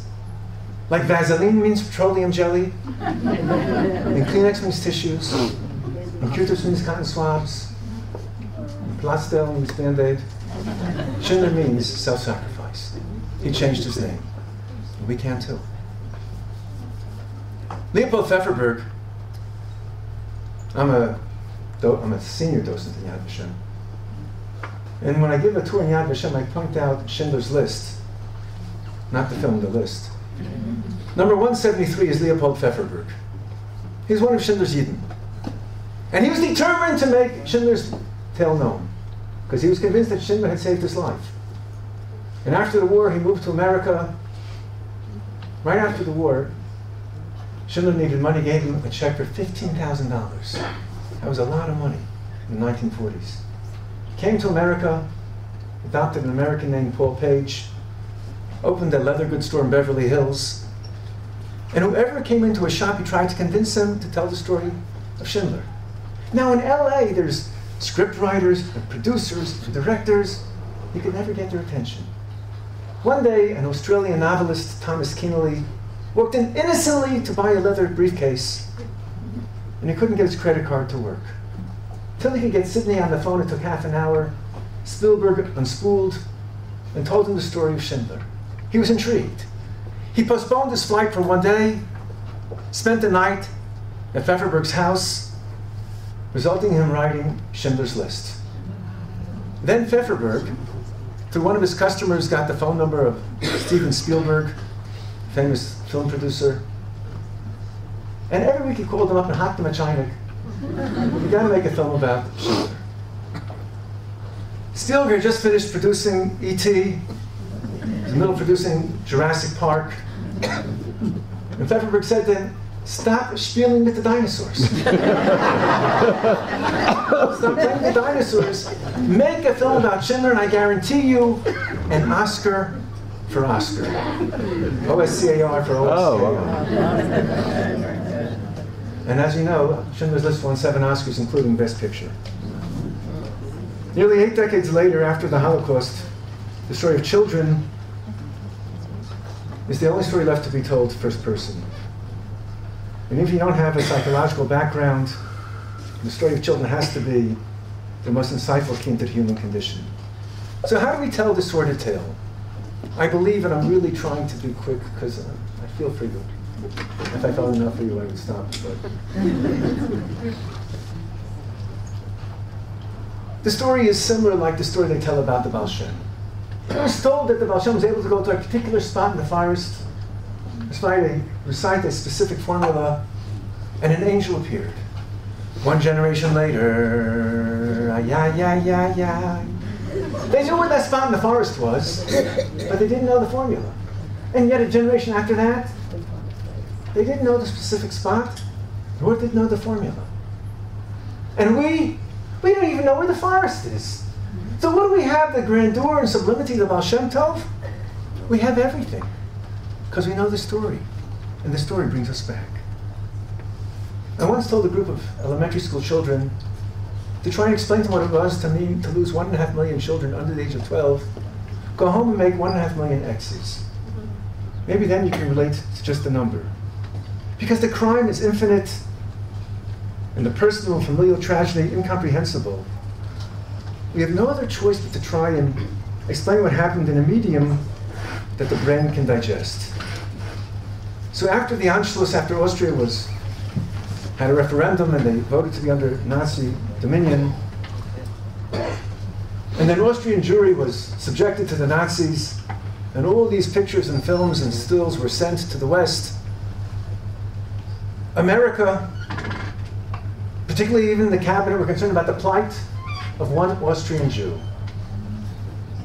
Like Vaseline means petroleum jelly, and Kleenex means tissues, and Q-tips means cotton swabs, and Plastel means Band-Aid. Schindler means self-sacrifice. He changed his name. We can too. Leopold Pfefferberg, I'm a I'm a senior docent in Yad Vashem. And when I give a tour in Yad Vashem, I point out Schindler's List, not the film, the list. Number 173 is Leopold Pfefferberg. He's one of Schindler's Yidden. And he was determined to make Schindler's tale known, because he was convinced that Schindler had saved his life. And after the war, he moved to America. Right after the war, Schindler needed money, gave him a check for $15,000. That was a lot of money in the 1940s. Came to America, adopted an American named Paul Page, opened a leather goods store in Beverly Hills, and whoever came into a shop, he tried to convince them to tell the story of Schindler. Now in LA, there's script writers, and producers, and directors. You could never get their attention. One day, an Australian novelist, Thomas Keneally, walked in innocently to buy a leather briefcase, and he couldn't get his credit card to work. Till he could get Sydney on the phone, it took half an hour. Spielberg unspooled and told him the story of Schindler. He was intrigued. He postponed his flight for one day, spent the night at Pfefferberg's house, resulting in him writing Schindler's List. Then Pfefferberg, through one of his customers, got the phone number of Steven Spielberg, famous film producer. And every week he called him up and hocked him a chainik. You gotta make a film about Schindler. Spielberg just finished producing E.T., in the middle of producing Jurassic Park. And Pfefferberg said to him, Stop spieling with the dinosaurs. Stop playing with dinosaurs. Make a film about Schindler, and I guarantee you an Oscar for Oscar. OSCAR for OSCAR. Oh, and as you know, Schindler's List won seven Oscars, including Best Picture. Nearly eight decades later, after the Holocaust, the story of children is the only story left to be told first person. And if you don't have a psychological background, the story of children has to be the most insightful into the human condition. So how do we tell this sort of tale? I believe, and I'm really trying to be quick because uh, I feel for you. If I felt enough for you, I would stop. But. the story is similar like the story they tell about the Baal Shem. I was told that the Baal Shem was able to go to a particular spot in the forest, recite recite a specific formula, and an angel appeared. One generation later, ah, yeah, yeah, yeah, yeah. They knew where that spot in the forest was, but they didn't know the formula. And yet, a generation after that, they didn't know the specific spot, nor did know the formula. And we, we don't even know where the forest is. So what do we have, the grandeur and sublimity of Baal Shem Tov? We have everything, because we know the story, and the story brings us back. I once told a group of elementary school children to try and explain to them what it was to me to lose one and a half million children under the age of 12, go home and make one and a half million X's. Maybe then you can relate to just the number. Because the crime is infinite and the personal and familial tragedy incomprehensible. We have no other choice but to try and explain what happened in a medium that the brain can digest. So after the Anschluss, after Austria was had a referendum and they voted to be under Nazi dominion, and then Austrian Jewry was subjected to the Nazis, and all these pictures and films and stills were sent to the West. America, particularly even the cabinet, were concerned about the plight of one Austrian Jew.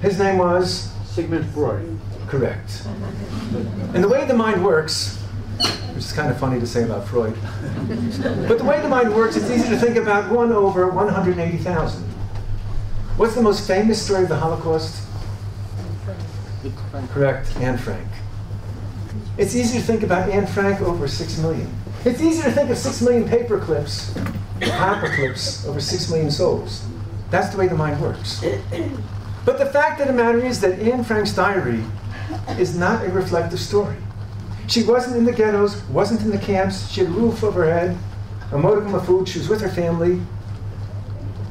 His name was? Sigmund Freud. Correct. And the way the mind works, which is kind of funny to say about Freud, but the way the mind works, it's easy to think about 1 over 180,000. What's the most famous story of the Holocaust? Correct, Anne Frank. It's easy to think about Anne Frank over 6 million. It's easy to think of 6 million paper clips, paper clips over 6 million souls. That's the way the mind works. But the fact of the matter is that Anne Frank's diary is not a reflective story. She wasn't in the ghettos, wasn't in the camps, she had a roof over her head, a modicum of food, she was with her family.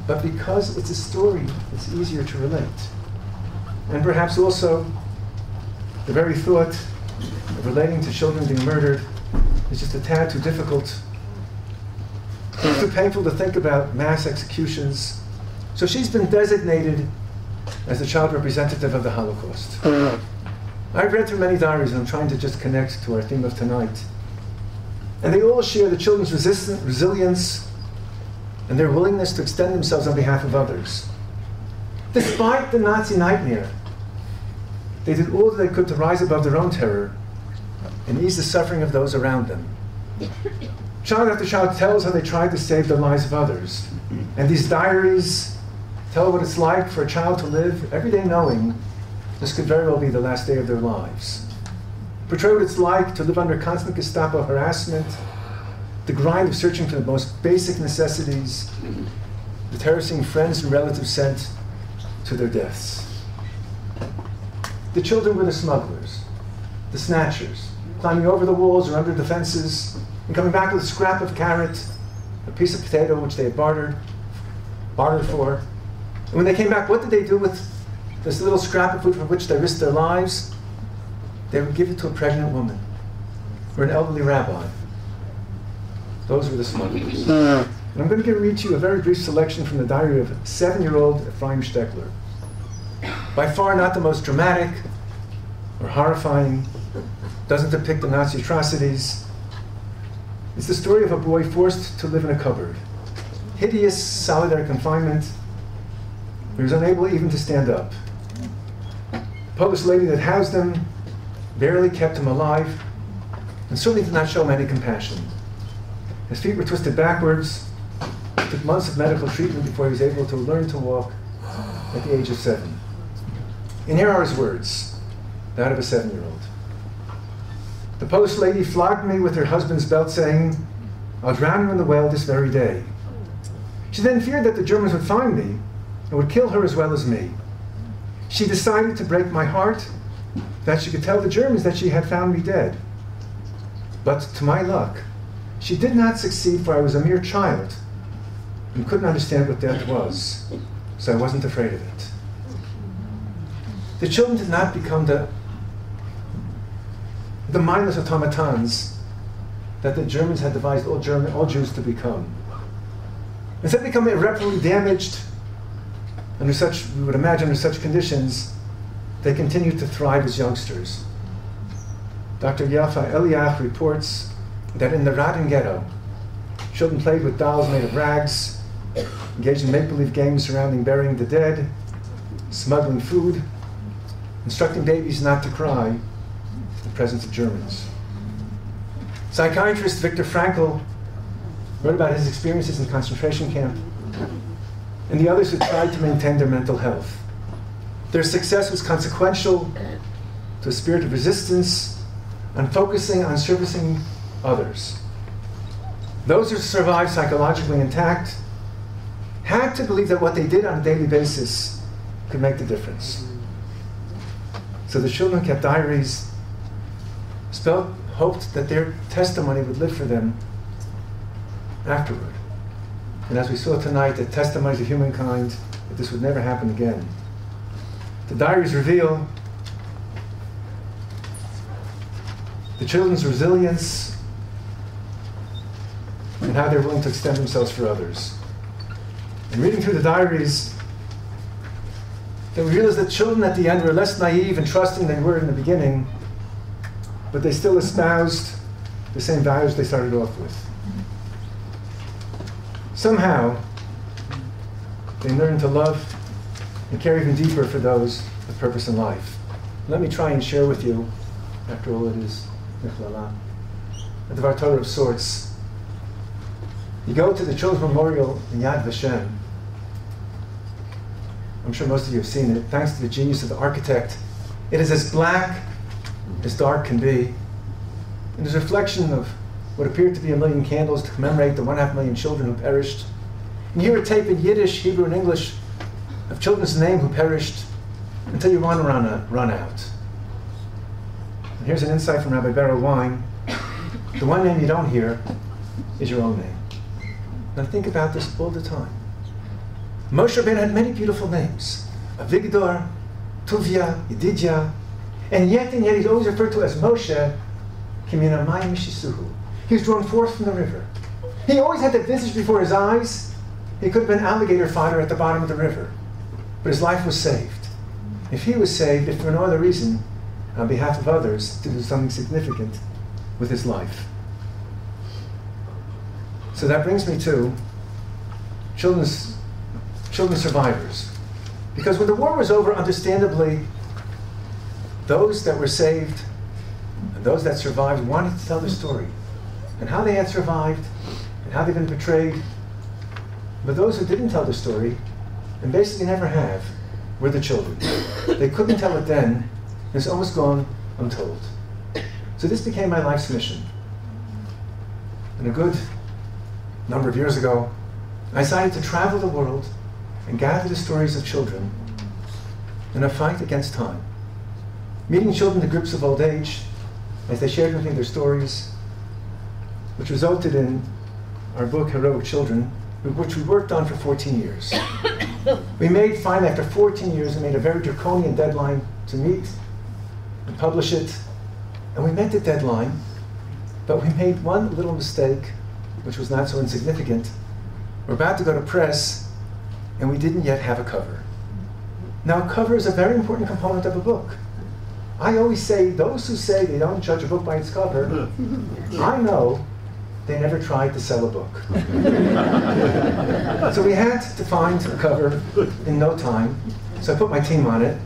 But because it's a story, it's easier to relate. And perhaps also, the very thought of relating to children being murdered is just a tad too difficult. Too painful to think about mass executions. So she's been designated as the child representative of the Holocaust. Uh. I've read through many diaries and I'm trying to just connect to our theme of tonight. And they all share the children's resistant resilience and their willingness to extend themselves on behalf of others. Despite the Nazi nightmare, they did all that they could to rise above their own terror and ease the suffering of those around them. Child after child tells how they tried to save the lives of others. And these diaries tell what it's like for a child to live every day knowing this could very well be the last day of their lives. Portray what it's like to live under constant Gestapo harassment, the grind of searching for the most basic necessities, the terracing friends and relatives sent to their deaths. The children were the smugglers, the snatchers, climbing over the walls or under the fences, and coming back with a scrap of carrot, a piece of potato which they had bartered, bartered for. And when they came back, what did they do with this little scrap of food for which they risked their lives? They would give it to a pregnant woman or an elderly rabbi. Those were the smugglers. Hmm. And I'm going to read to you a very brief selection from the diary of seven-year-old Ephraim Steckler. By far not the most dramatic or horrifying, doesn't depict the Nazi atrocities. It's the story of a boy forced to live in a cupboard. Hideous solitary confinement. He was unable even to stand up. The Polish lady that housed him barely kept him alive and certainly did not show him any compassion. His feet were twisted backwards. It took months of medical treatment before he was able to learn to walk at the age of seven. And here are his words, that of a seven-year-old. The Polish lady flogged me with her husband's belt, saying, I'll drown you in the well this very day. She then feared that the Germans would find me and would kill her as well as me. She decided to break my heart, that she could tell the Germans that she had found me dead. But to my luck, she did not succeed, for I was a mere child and couldn't understand what death was, so I wasn't afraid of it. The children did not become the, the mindless automatons that the Germans had devised all, German, all Jews to become. Instead, they become irreparably damaged under such, we would imagine, under such conditions, they continued to thrive as youngsters. Dr. Yafa Eliach reports that in the Radin ghetto, children played with dolls made of rags, engaged in make-believe games surrounding burying the dead, smuggling food, instructing babies not to cry in the presence of Germans. Psychiatrist Viktor Frankl wrote about his experiences in concentration camp and the others who tried to maintain their mental health. Their success was consequential to a spirit of resistance and focusing on servicing others. Those who survived psychologically intact had to believe that what they did on a daily basis could make the difference. So the children kept diaries, spelled, hoped that their testimony would live for them afterward. And as we saw tonight, the testimonies of humankind that this would never happen again. The diaries reveal the children's resilience and how they're willing to extend themselves for others. And reading through the diaries, then we realize that children at the end were less naive and trusting than they were in the beginning, but they still espoused the same values they started off with. Somehow, they learn to love and care even deeper for those with purpose in life. Let me try and share with you, after all it is, a Dvar Torah of sorts. You go to the Children's Memorial in Yad Vashem. I'm sure most of you have seen it. Thanks to the genius of the architect, it is as black as dark can be. And a reflection of what appeared to be a million candles to commemorate the one half million children who perished. And hear a tape in Yiddish, Hebrew, and English of children's name who perished until you run run, a, run out. And here's an insight from Rabbi Berel Wein. The one name you don't hear is your own name. Now think about this all the time. Moshe Rabbeinu had many beautiful names. Avigdor, Tuvia, Yedidya, and yet and yet he's always referred to as Moshe, Kiminamayim Shisuhu. He was drawn forth from the river. He always had the visage before his eyes. He could have been alligator fodder at the bottom of the river. But his life was saved. If he was saved, if for no other reason, on behalf of others, to do something significant with his life. So that brings me to children's, children's survivors. Because when the war was over, understandably, those that were saved and those that survived wanted to tell their story and how they had survived and how they'd been betrayed. But those who didn't tell the story and basically never have, were the children. They couldn't tell it then, and it's almost gone untold. So this became my life's mission. And a good number of years ago, I decided to travel the world and gather the stories of children in a fight against time. Meeting children in the groups of old age as they shared with me their stories, which resulted in our book, Heroic Children, which we worked on for 14 years. we made, finally, after 14 years, we made a very draconian deadline to meet and publish it. And we met the deadline, but we made one little mistake, which was not so insignificant. We're about to go to press, and we didn't yet have a cover. Now, cover is a very important component of a book. I always say, those who say they don't judge a book by its cover, I know they never tried to sell a book. so we had to find a cover in no time. So I put my team on it.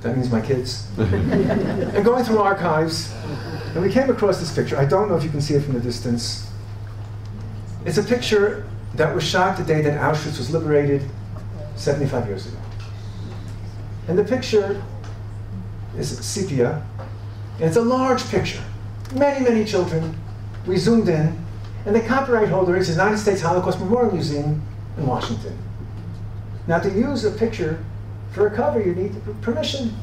That means my kids. and going through archives, and we came across this picture. I don't know if you can see it from the distance. It's a picture that was shot the day that Auschwitz was liberated 75 years ago. And the picture is sepia, and it's a large picture. Many, many children. We zoomed in, and the copyright holder is the United States Holocaust Memorial Museum in Washington. Now, to use a picture for a cover, you need permission.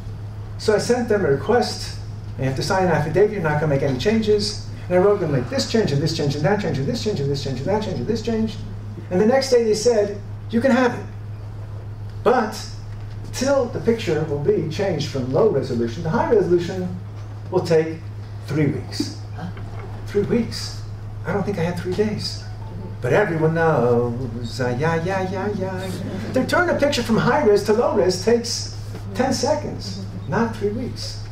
So I sent them a request. You have to sign an affidavit, you're not going to make any changes. And I wrote them like this change, and this change, and that change, and this change, and this change, and that change, and this change. And the next day they said, you can have it. But till the picture will be changed from low resolution to high resolution will take three weeks. Three weeks. I don't think I had three days. But everyone knows, uh, yeah, yeah, yeah, yeah. To turn a picture from high res to low res takes 10 seconds, not three weeks.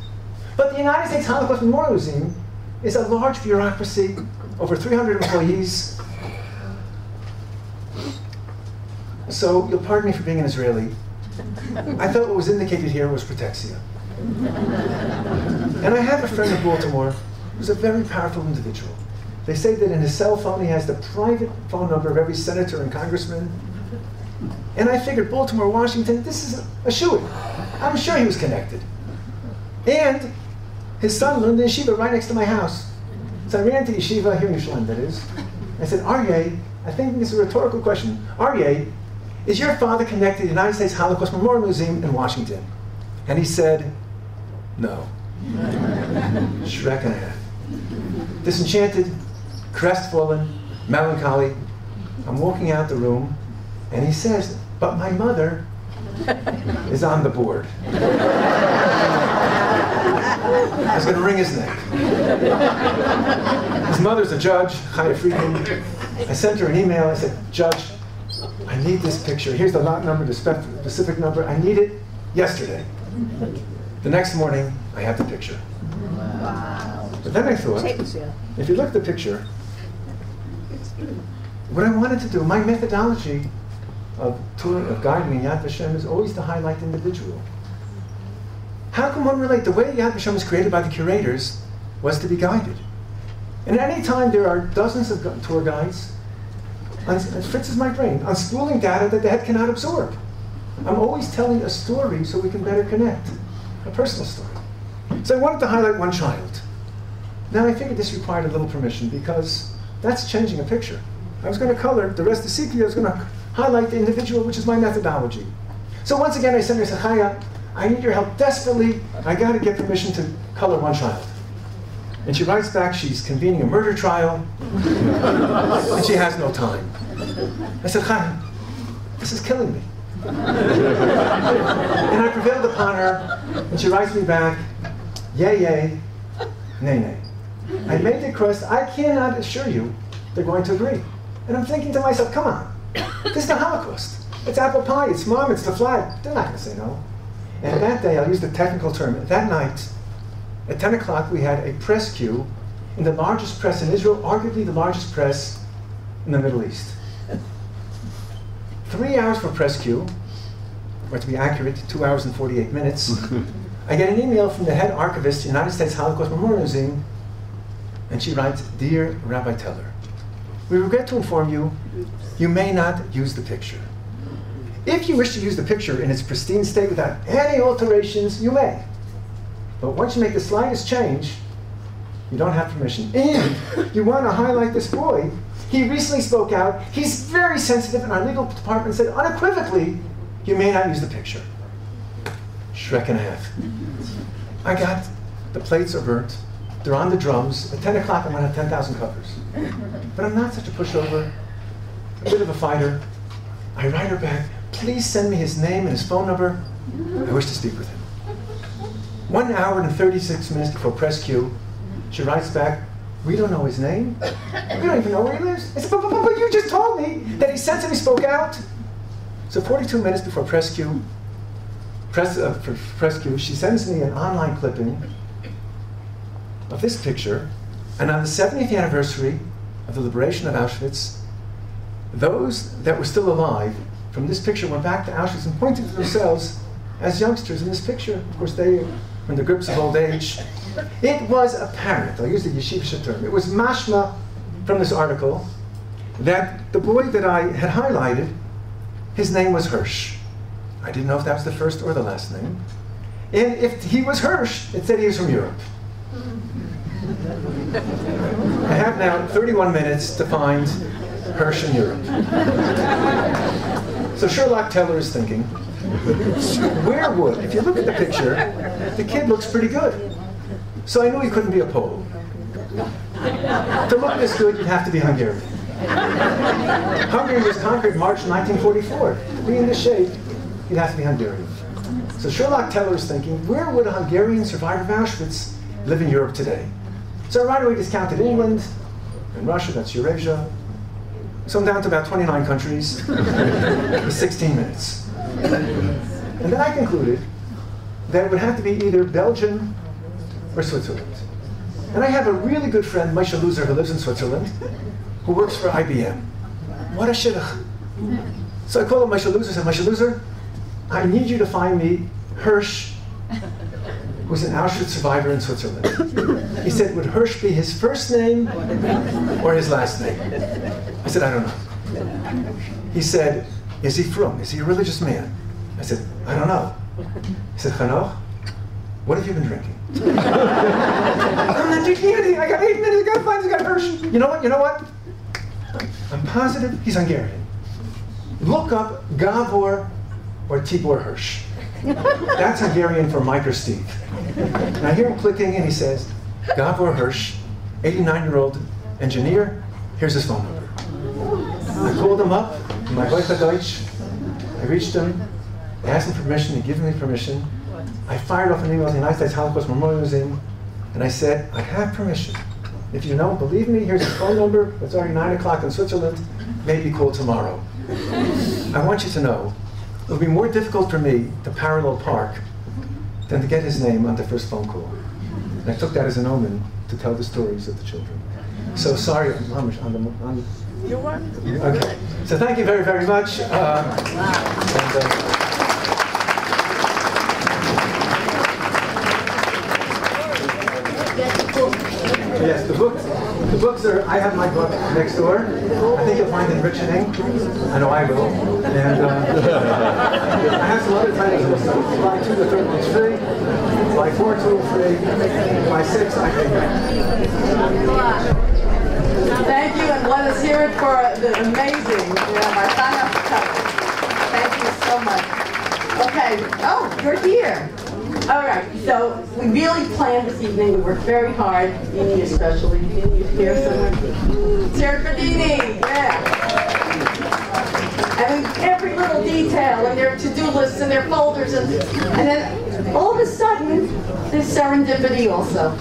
But the United States Holocaust Memorial Museum is a large bureaucracy, over 300 employees. So you'll pardon me for being an Israeli. I thought what was indicated here was protexia. and I have a friend in Baltimore who's a very powerful individual. They say that in his cell phone he has the private phone number of every senator and congressman. And I figured Baltimore, Washington, this is a, shoe I'm sure he was connected. And his son learned in yeshiva right next to my house. So I ran to yeshiva here in Yerushalayim, that is. I said, Aryeh, I think this is a rhetorical question. Aryeh, is your father connected to the United States Holocaust Memorial Museum in Washington? And he said, no. Shrek and a half. Disenchanted, crestfallen, melancholy. I'm walking out the room, and he says, but my mother is on the board. I was going to wring his neck. His mother's a judge, Chaya Friedman. I sent her an email. I said, Judge, I need this picture. Here's the lot number, the specific number. I need it yesterday. The next morning, I had the picture. Wow. But then I thought, if you look at the picture, what I wanted to do, my methodology of touring, of guiding in Yad Vashem is always to highlight the individual. How can one relate? The way Yad Vashem was created by the curators was to be guided. And at any time, there are dozens of tour guides, it fits my brain, unspooling data that the head cannot absorb. I'm always telling a story so we can better connect, a personal story. So I wanted to highlight one child. Now I figured this required a little permission because that's changing a picture. I was going to color the rest of the sepia, I was going to highlight the individual, which is my methodology. So once again, I sent her, I said, I need your help desperately. I got to get permission to color one child. And she writes back, she's convening a murder trial, and she has no time. I said, Chaya, this is killing me. and I prevailed upon her, and she writes me back, yay, yay, nay, nay. I made the request, I cannot assure you they're going to agree. And I'm thinking to myself, come on, this is the Holocaust. It's apple pie, it's mom, it's the flag. They're not going to say no. And that day, I'll use the technical term, that night, at 10 o'clock, we had a press queue in the largest press in Israel, arguably the largest press in the Middle East. Three hours for press queue, or to be accurate, two hours and 48 minutes. I get an email from the head archivist, United States Holocaust Memorial Museum, and she writes, Dear Rabbi Teller, we regret to inform you, you may not use the picture. If you wish to use the picture in its pristine state without any alterations, you may. But once you make the slightest change, you don't have permission. And you want to highlight this boy. He recently spoke out. He's very sensitive, and our legal department said unequivocally, you may not use the picture. Shrek and a half. I got the plates are burnt. They're on the drums. At 10 o'clock, I'm going to have 10,000 covers. But I'm not such a pushover, a bit of a fighter. I write her back, please send me his name and his phone number. I wish to speak with him. One hour and 36 minutes before press cue, she writes back, we don't know his name. We don't even know where he lives. I said, but, but, but, you just told me that he sensibly spoke out. So 42 minutes before press cue, press, uh, for press cue, she sends me an online clipping of this picture. And on the 70th anniversary of the liberation of Auschwitz, those that were still alive from this picture went back to Auschwitz and pointed to themselves as youngsters in this picture. Of course, they were in the grips of old age. It was apparent, I'll use the yeshivish term, it was mashma from this article that the boy that I had highlighted, his name was Hirsch. I didn't know if that was the first or the last name. And if he was Hirsch, it said he was from Europe. I have now 31 minutes to find Hirsch in Europe. So Sherlock Teller is thinking, where would, if you look at the picture, the kid looks pretty good. So I knew he couldn't be a Pole. To look this good, you'd have to be Hungarian. Hungary was conquered March 1944. To be in this shape, you'd have to be Hungarian. So Sherlock Teller is thinking, where would a Hungarian survivor of Auschwitz live in Europe today? So right away discounted England and Russia, that's Eurasia. So I'm down to about 29 countries in 16 minutes. And then I concluded that it would have to be either Belgium or Switzerland. And I have a really good friend, Moshe Loser, who lives in Switzerland, who works for IBM. What a shidduch. So I called him Moshe Loser, and said, Moshe Loser, I need you to find me Hirsch, who's an Auschwitz survivor in Switzerland. He said, would Hirsch be his first name or his last name? I said, I don't know. He said, is he from? Is he a religious man? I said, I don't know. He said, Hanoch, what have you been drinking? I'm not drinking anything. I got eight minutes. I got five. I got Hirsch. You know what? You know what? I'm positive he's Hungarian. Look up Gabor or Tibor Hirsch. That's Hungarian for Mike or Steve. And I hear him clicking and he says, Gabor Hirsch, 89-year-old engineer, here's his phone number. I called him up, my Goethe Deutsch. I reached him, I asked him permission, he gave me permission. I fired off an email to the United States Holocaust Memorial Museum, and I said, I have permission. If you don't believe me, here's his phone number. It's already 9 o'clock in Switzerland. Maybe call tomorrow. I want you to know, it'll be more difficult for me to parallel park than to get his name on the first phone call. And I took that as an omen to tell the stories of the children. So sorry, I'm, I'm, I'm, I'm You're welcome. Okay, so thank you very, very much. Uh, and, uh, books are, I have my book next door. I think you'll find it enriching. I know I will. And uh, I have some other titles also. July 2, the third one's free. July 4, 2 free. July 6, I think. Thank you, and let us hear it for the amazing, you know, Martana Thank you so much. Okay, oh, you're here. All right, so we really planned this evening, we worked very hard, Deanie especially, Deanie is here somewhere. Sarah for Deanie, yeah. And every little detail, and their to-do lists and their folders, and, and then all of a sudden, there's serendipity also.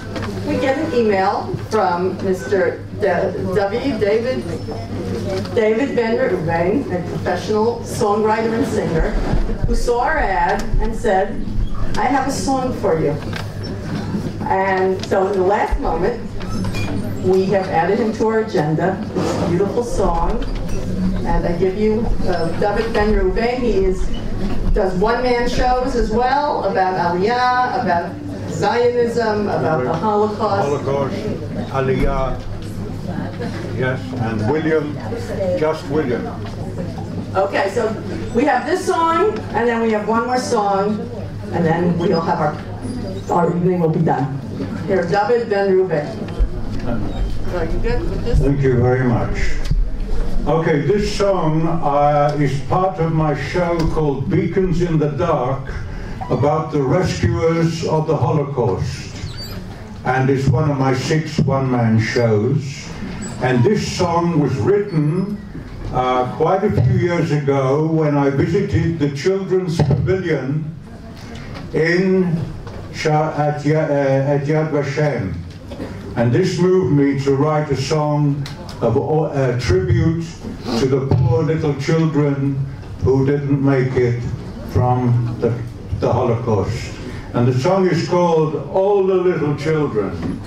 We get an email from Mr. W. David, David Ben Reuben, a professional songwriter and singer, who saw our ad and said, I have a song for you. And so in the last moment, we have added him to our agenda, this beautiful song. And I give you uh, David Ben Reuben, he is, does one-man shows as well about Aliyah, about Zionism, about the Holocaust. Holocaust, Aliyah, yes, and William, just William. Okay, so we have this song, and then we have one more song, and then we'll have our, our evening will be done. Here, David Ben Reuben. Are you good with this? Thank you very much. Okay, this song uh, is part of my show called Beacons in the Dark about the rescuers of the Holocaust. And it's one of my six one-man shows. And this song was written uh, quite a few years ago when I visited the Children's Pavilion in at, uh, Vashem. And this moved me to write a song of uh, tribute to the poor little children who didn't make it from the, the Holocaust. And the song is called All the Little Children.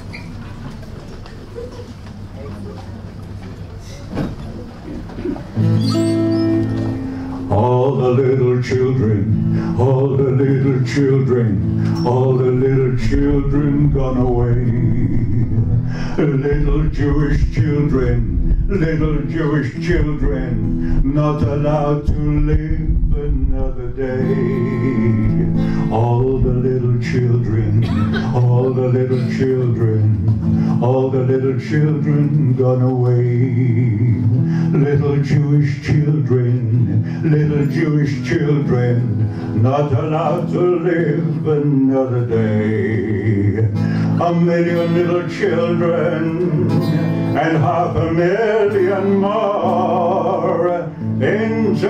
All the little children, all the little children, all the little children gone away. Little Jewish children, little Jewish children, not allowed to live another day. All the little children, all the little children, all the little children gone away. Little Jewish children, little Jewish children, not allowed to live another day. A million little children and half a million more into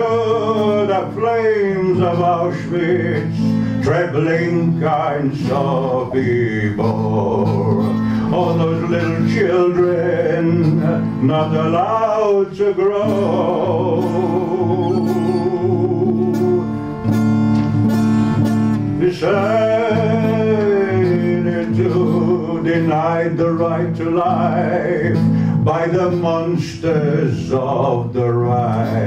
the flames of Auschwitz, Treblinka and Sobibor. All those little children not allowed to grow. Decided to deny the right to life by the monsters of the Reich.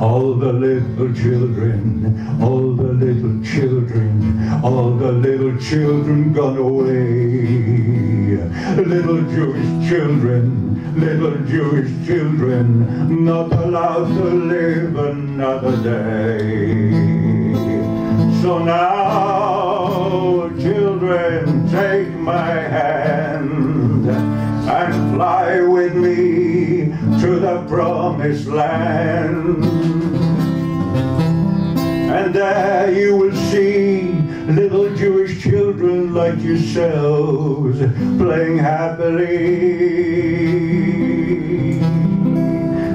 All the little children, all the little children, all the little children gone away. Little Jewish children, little Jewish children, not allowed to live another day. So now, children, take my hand and fly with me to the promised land. And there you will see little Jewish children like yourselves playing happily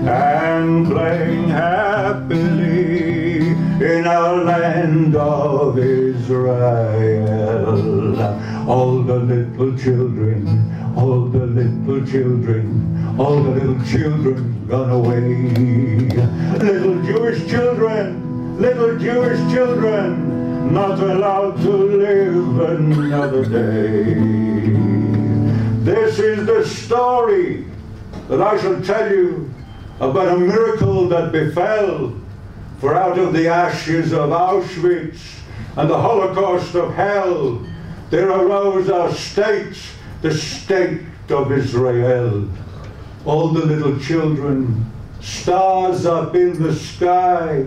and playing happily in our land of Israel. All the little children, all the little children, all the little children gone away. Little Jewish children, little Jewish children, not allowed to live another day. This is the story that I shall tell you about a miracle that befell. For out of the ashes of Auschwitz and the Holocaust of hell, there arose our state, the state of Israel. All the little children, stars up in the sky,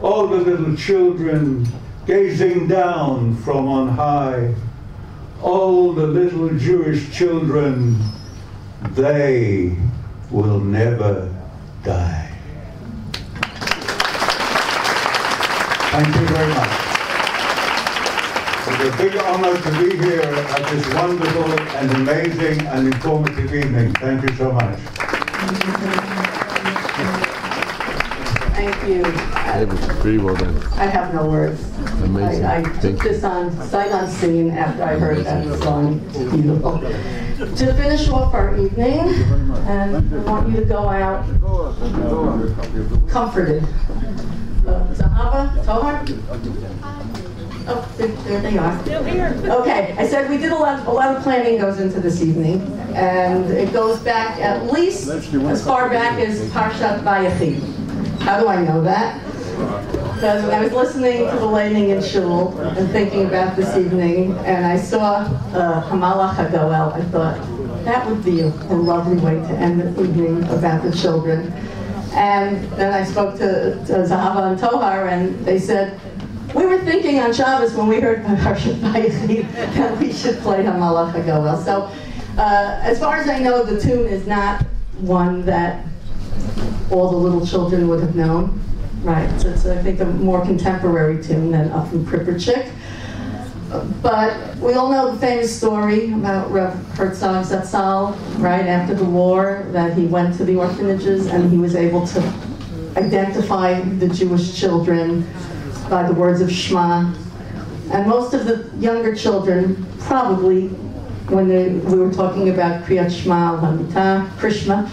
all the little children gazing down from on high, all the little Jewish children, they will never die. Thank you very much. It's a honor to be here at this wonderful and amazing and informative evening. Thank you so much. Thank you. I- It was very well done. I have no words. Amazing. I, I took Thank this on sight unseen after I heard that song. Beautiful. To finish off our evening, and I want you to go out comforted. Uh, Zahava, Tohar? Oh, there, there they are. Still here. Okay, I said we did a lot, a lot of planning goes into this evening, and it goes back at least as far back as Parshat Vayechi. How do I know that? Because I was listening to the leining in Shul and thinking about this evening, and I saw uh, Hamalach HaGoel, I thought, that would be a, a lovely way to end the evening about the children. And then I spoke to, to Zahava and Tohar, and they said, we were thinking on Shabbos when we heard that we should play Hamalach HaGoel. So, uh, as far as I know, the tune is not one that all the little children would have known. Right, so it's, I think, a more contemporary tune than Oyfn Pripetshik. But we all know the famous story about Rav Herzog Zatzal, right after the war, that he went to the orphanages and he was able to identify the Jewish children by the words of Shema. And most of the younger children probably, when they, we were talking about Kriyat Shema, Hamita, Krishma,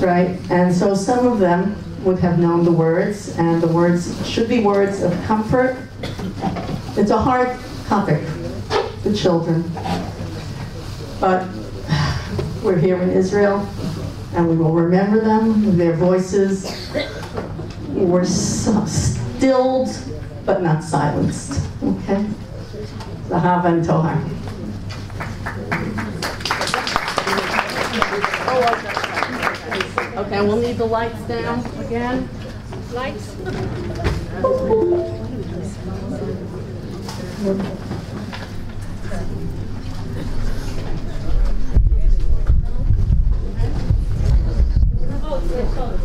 right? And so some of them would have known the words, and the words should be words of comfort. It's a hard topic for children. But we're here in Israel, and we will remember them, their voices were so stilled, but not silenced, okay? Zahava and Tohar. Okay, we'll need the lights down again. Lights? Oh, Who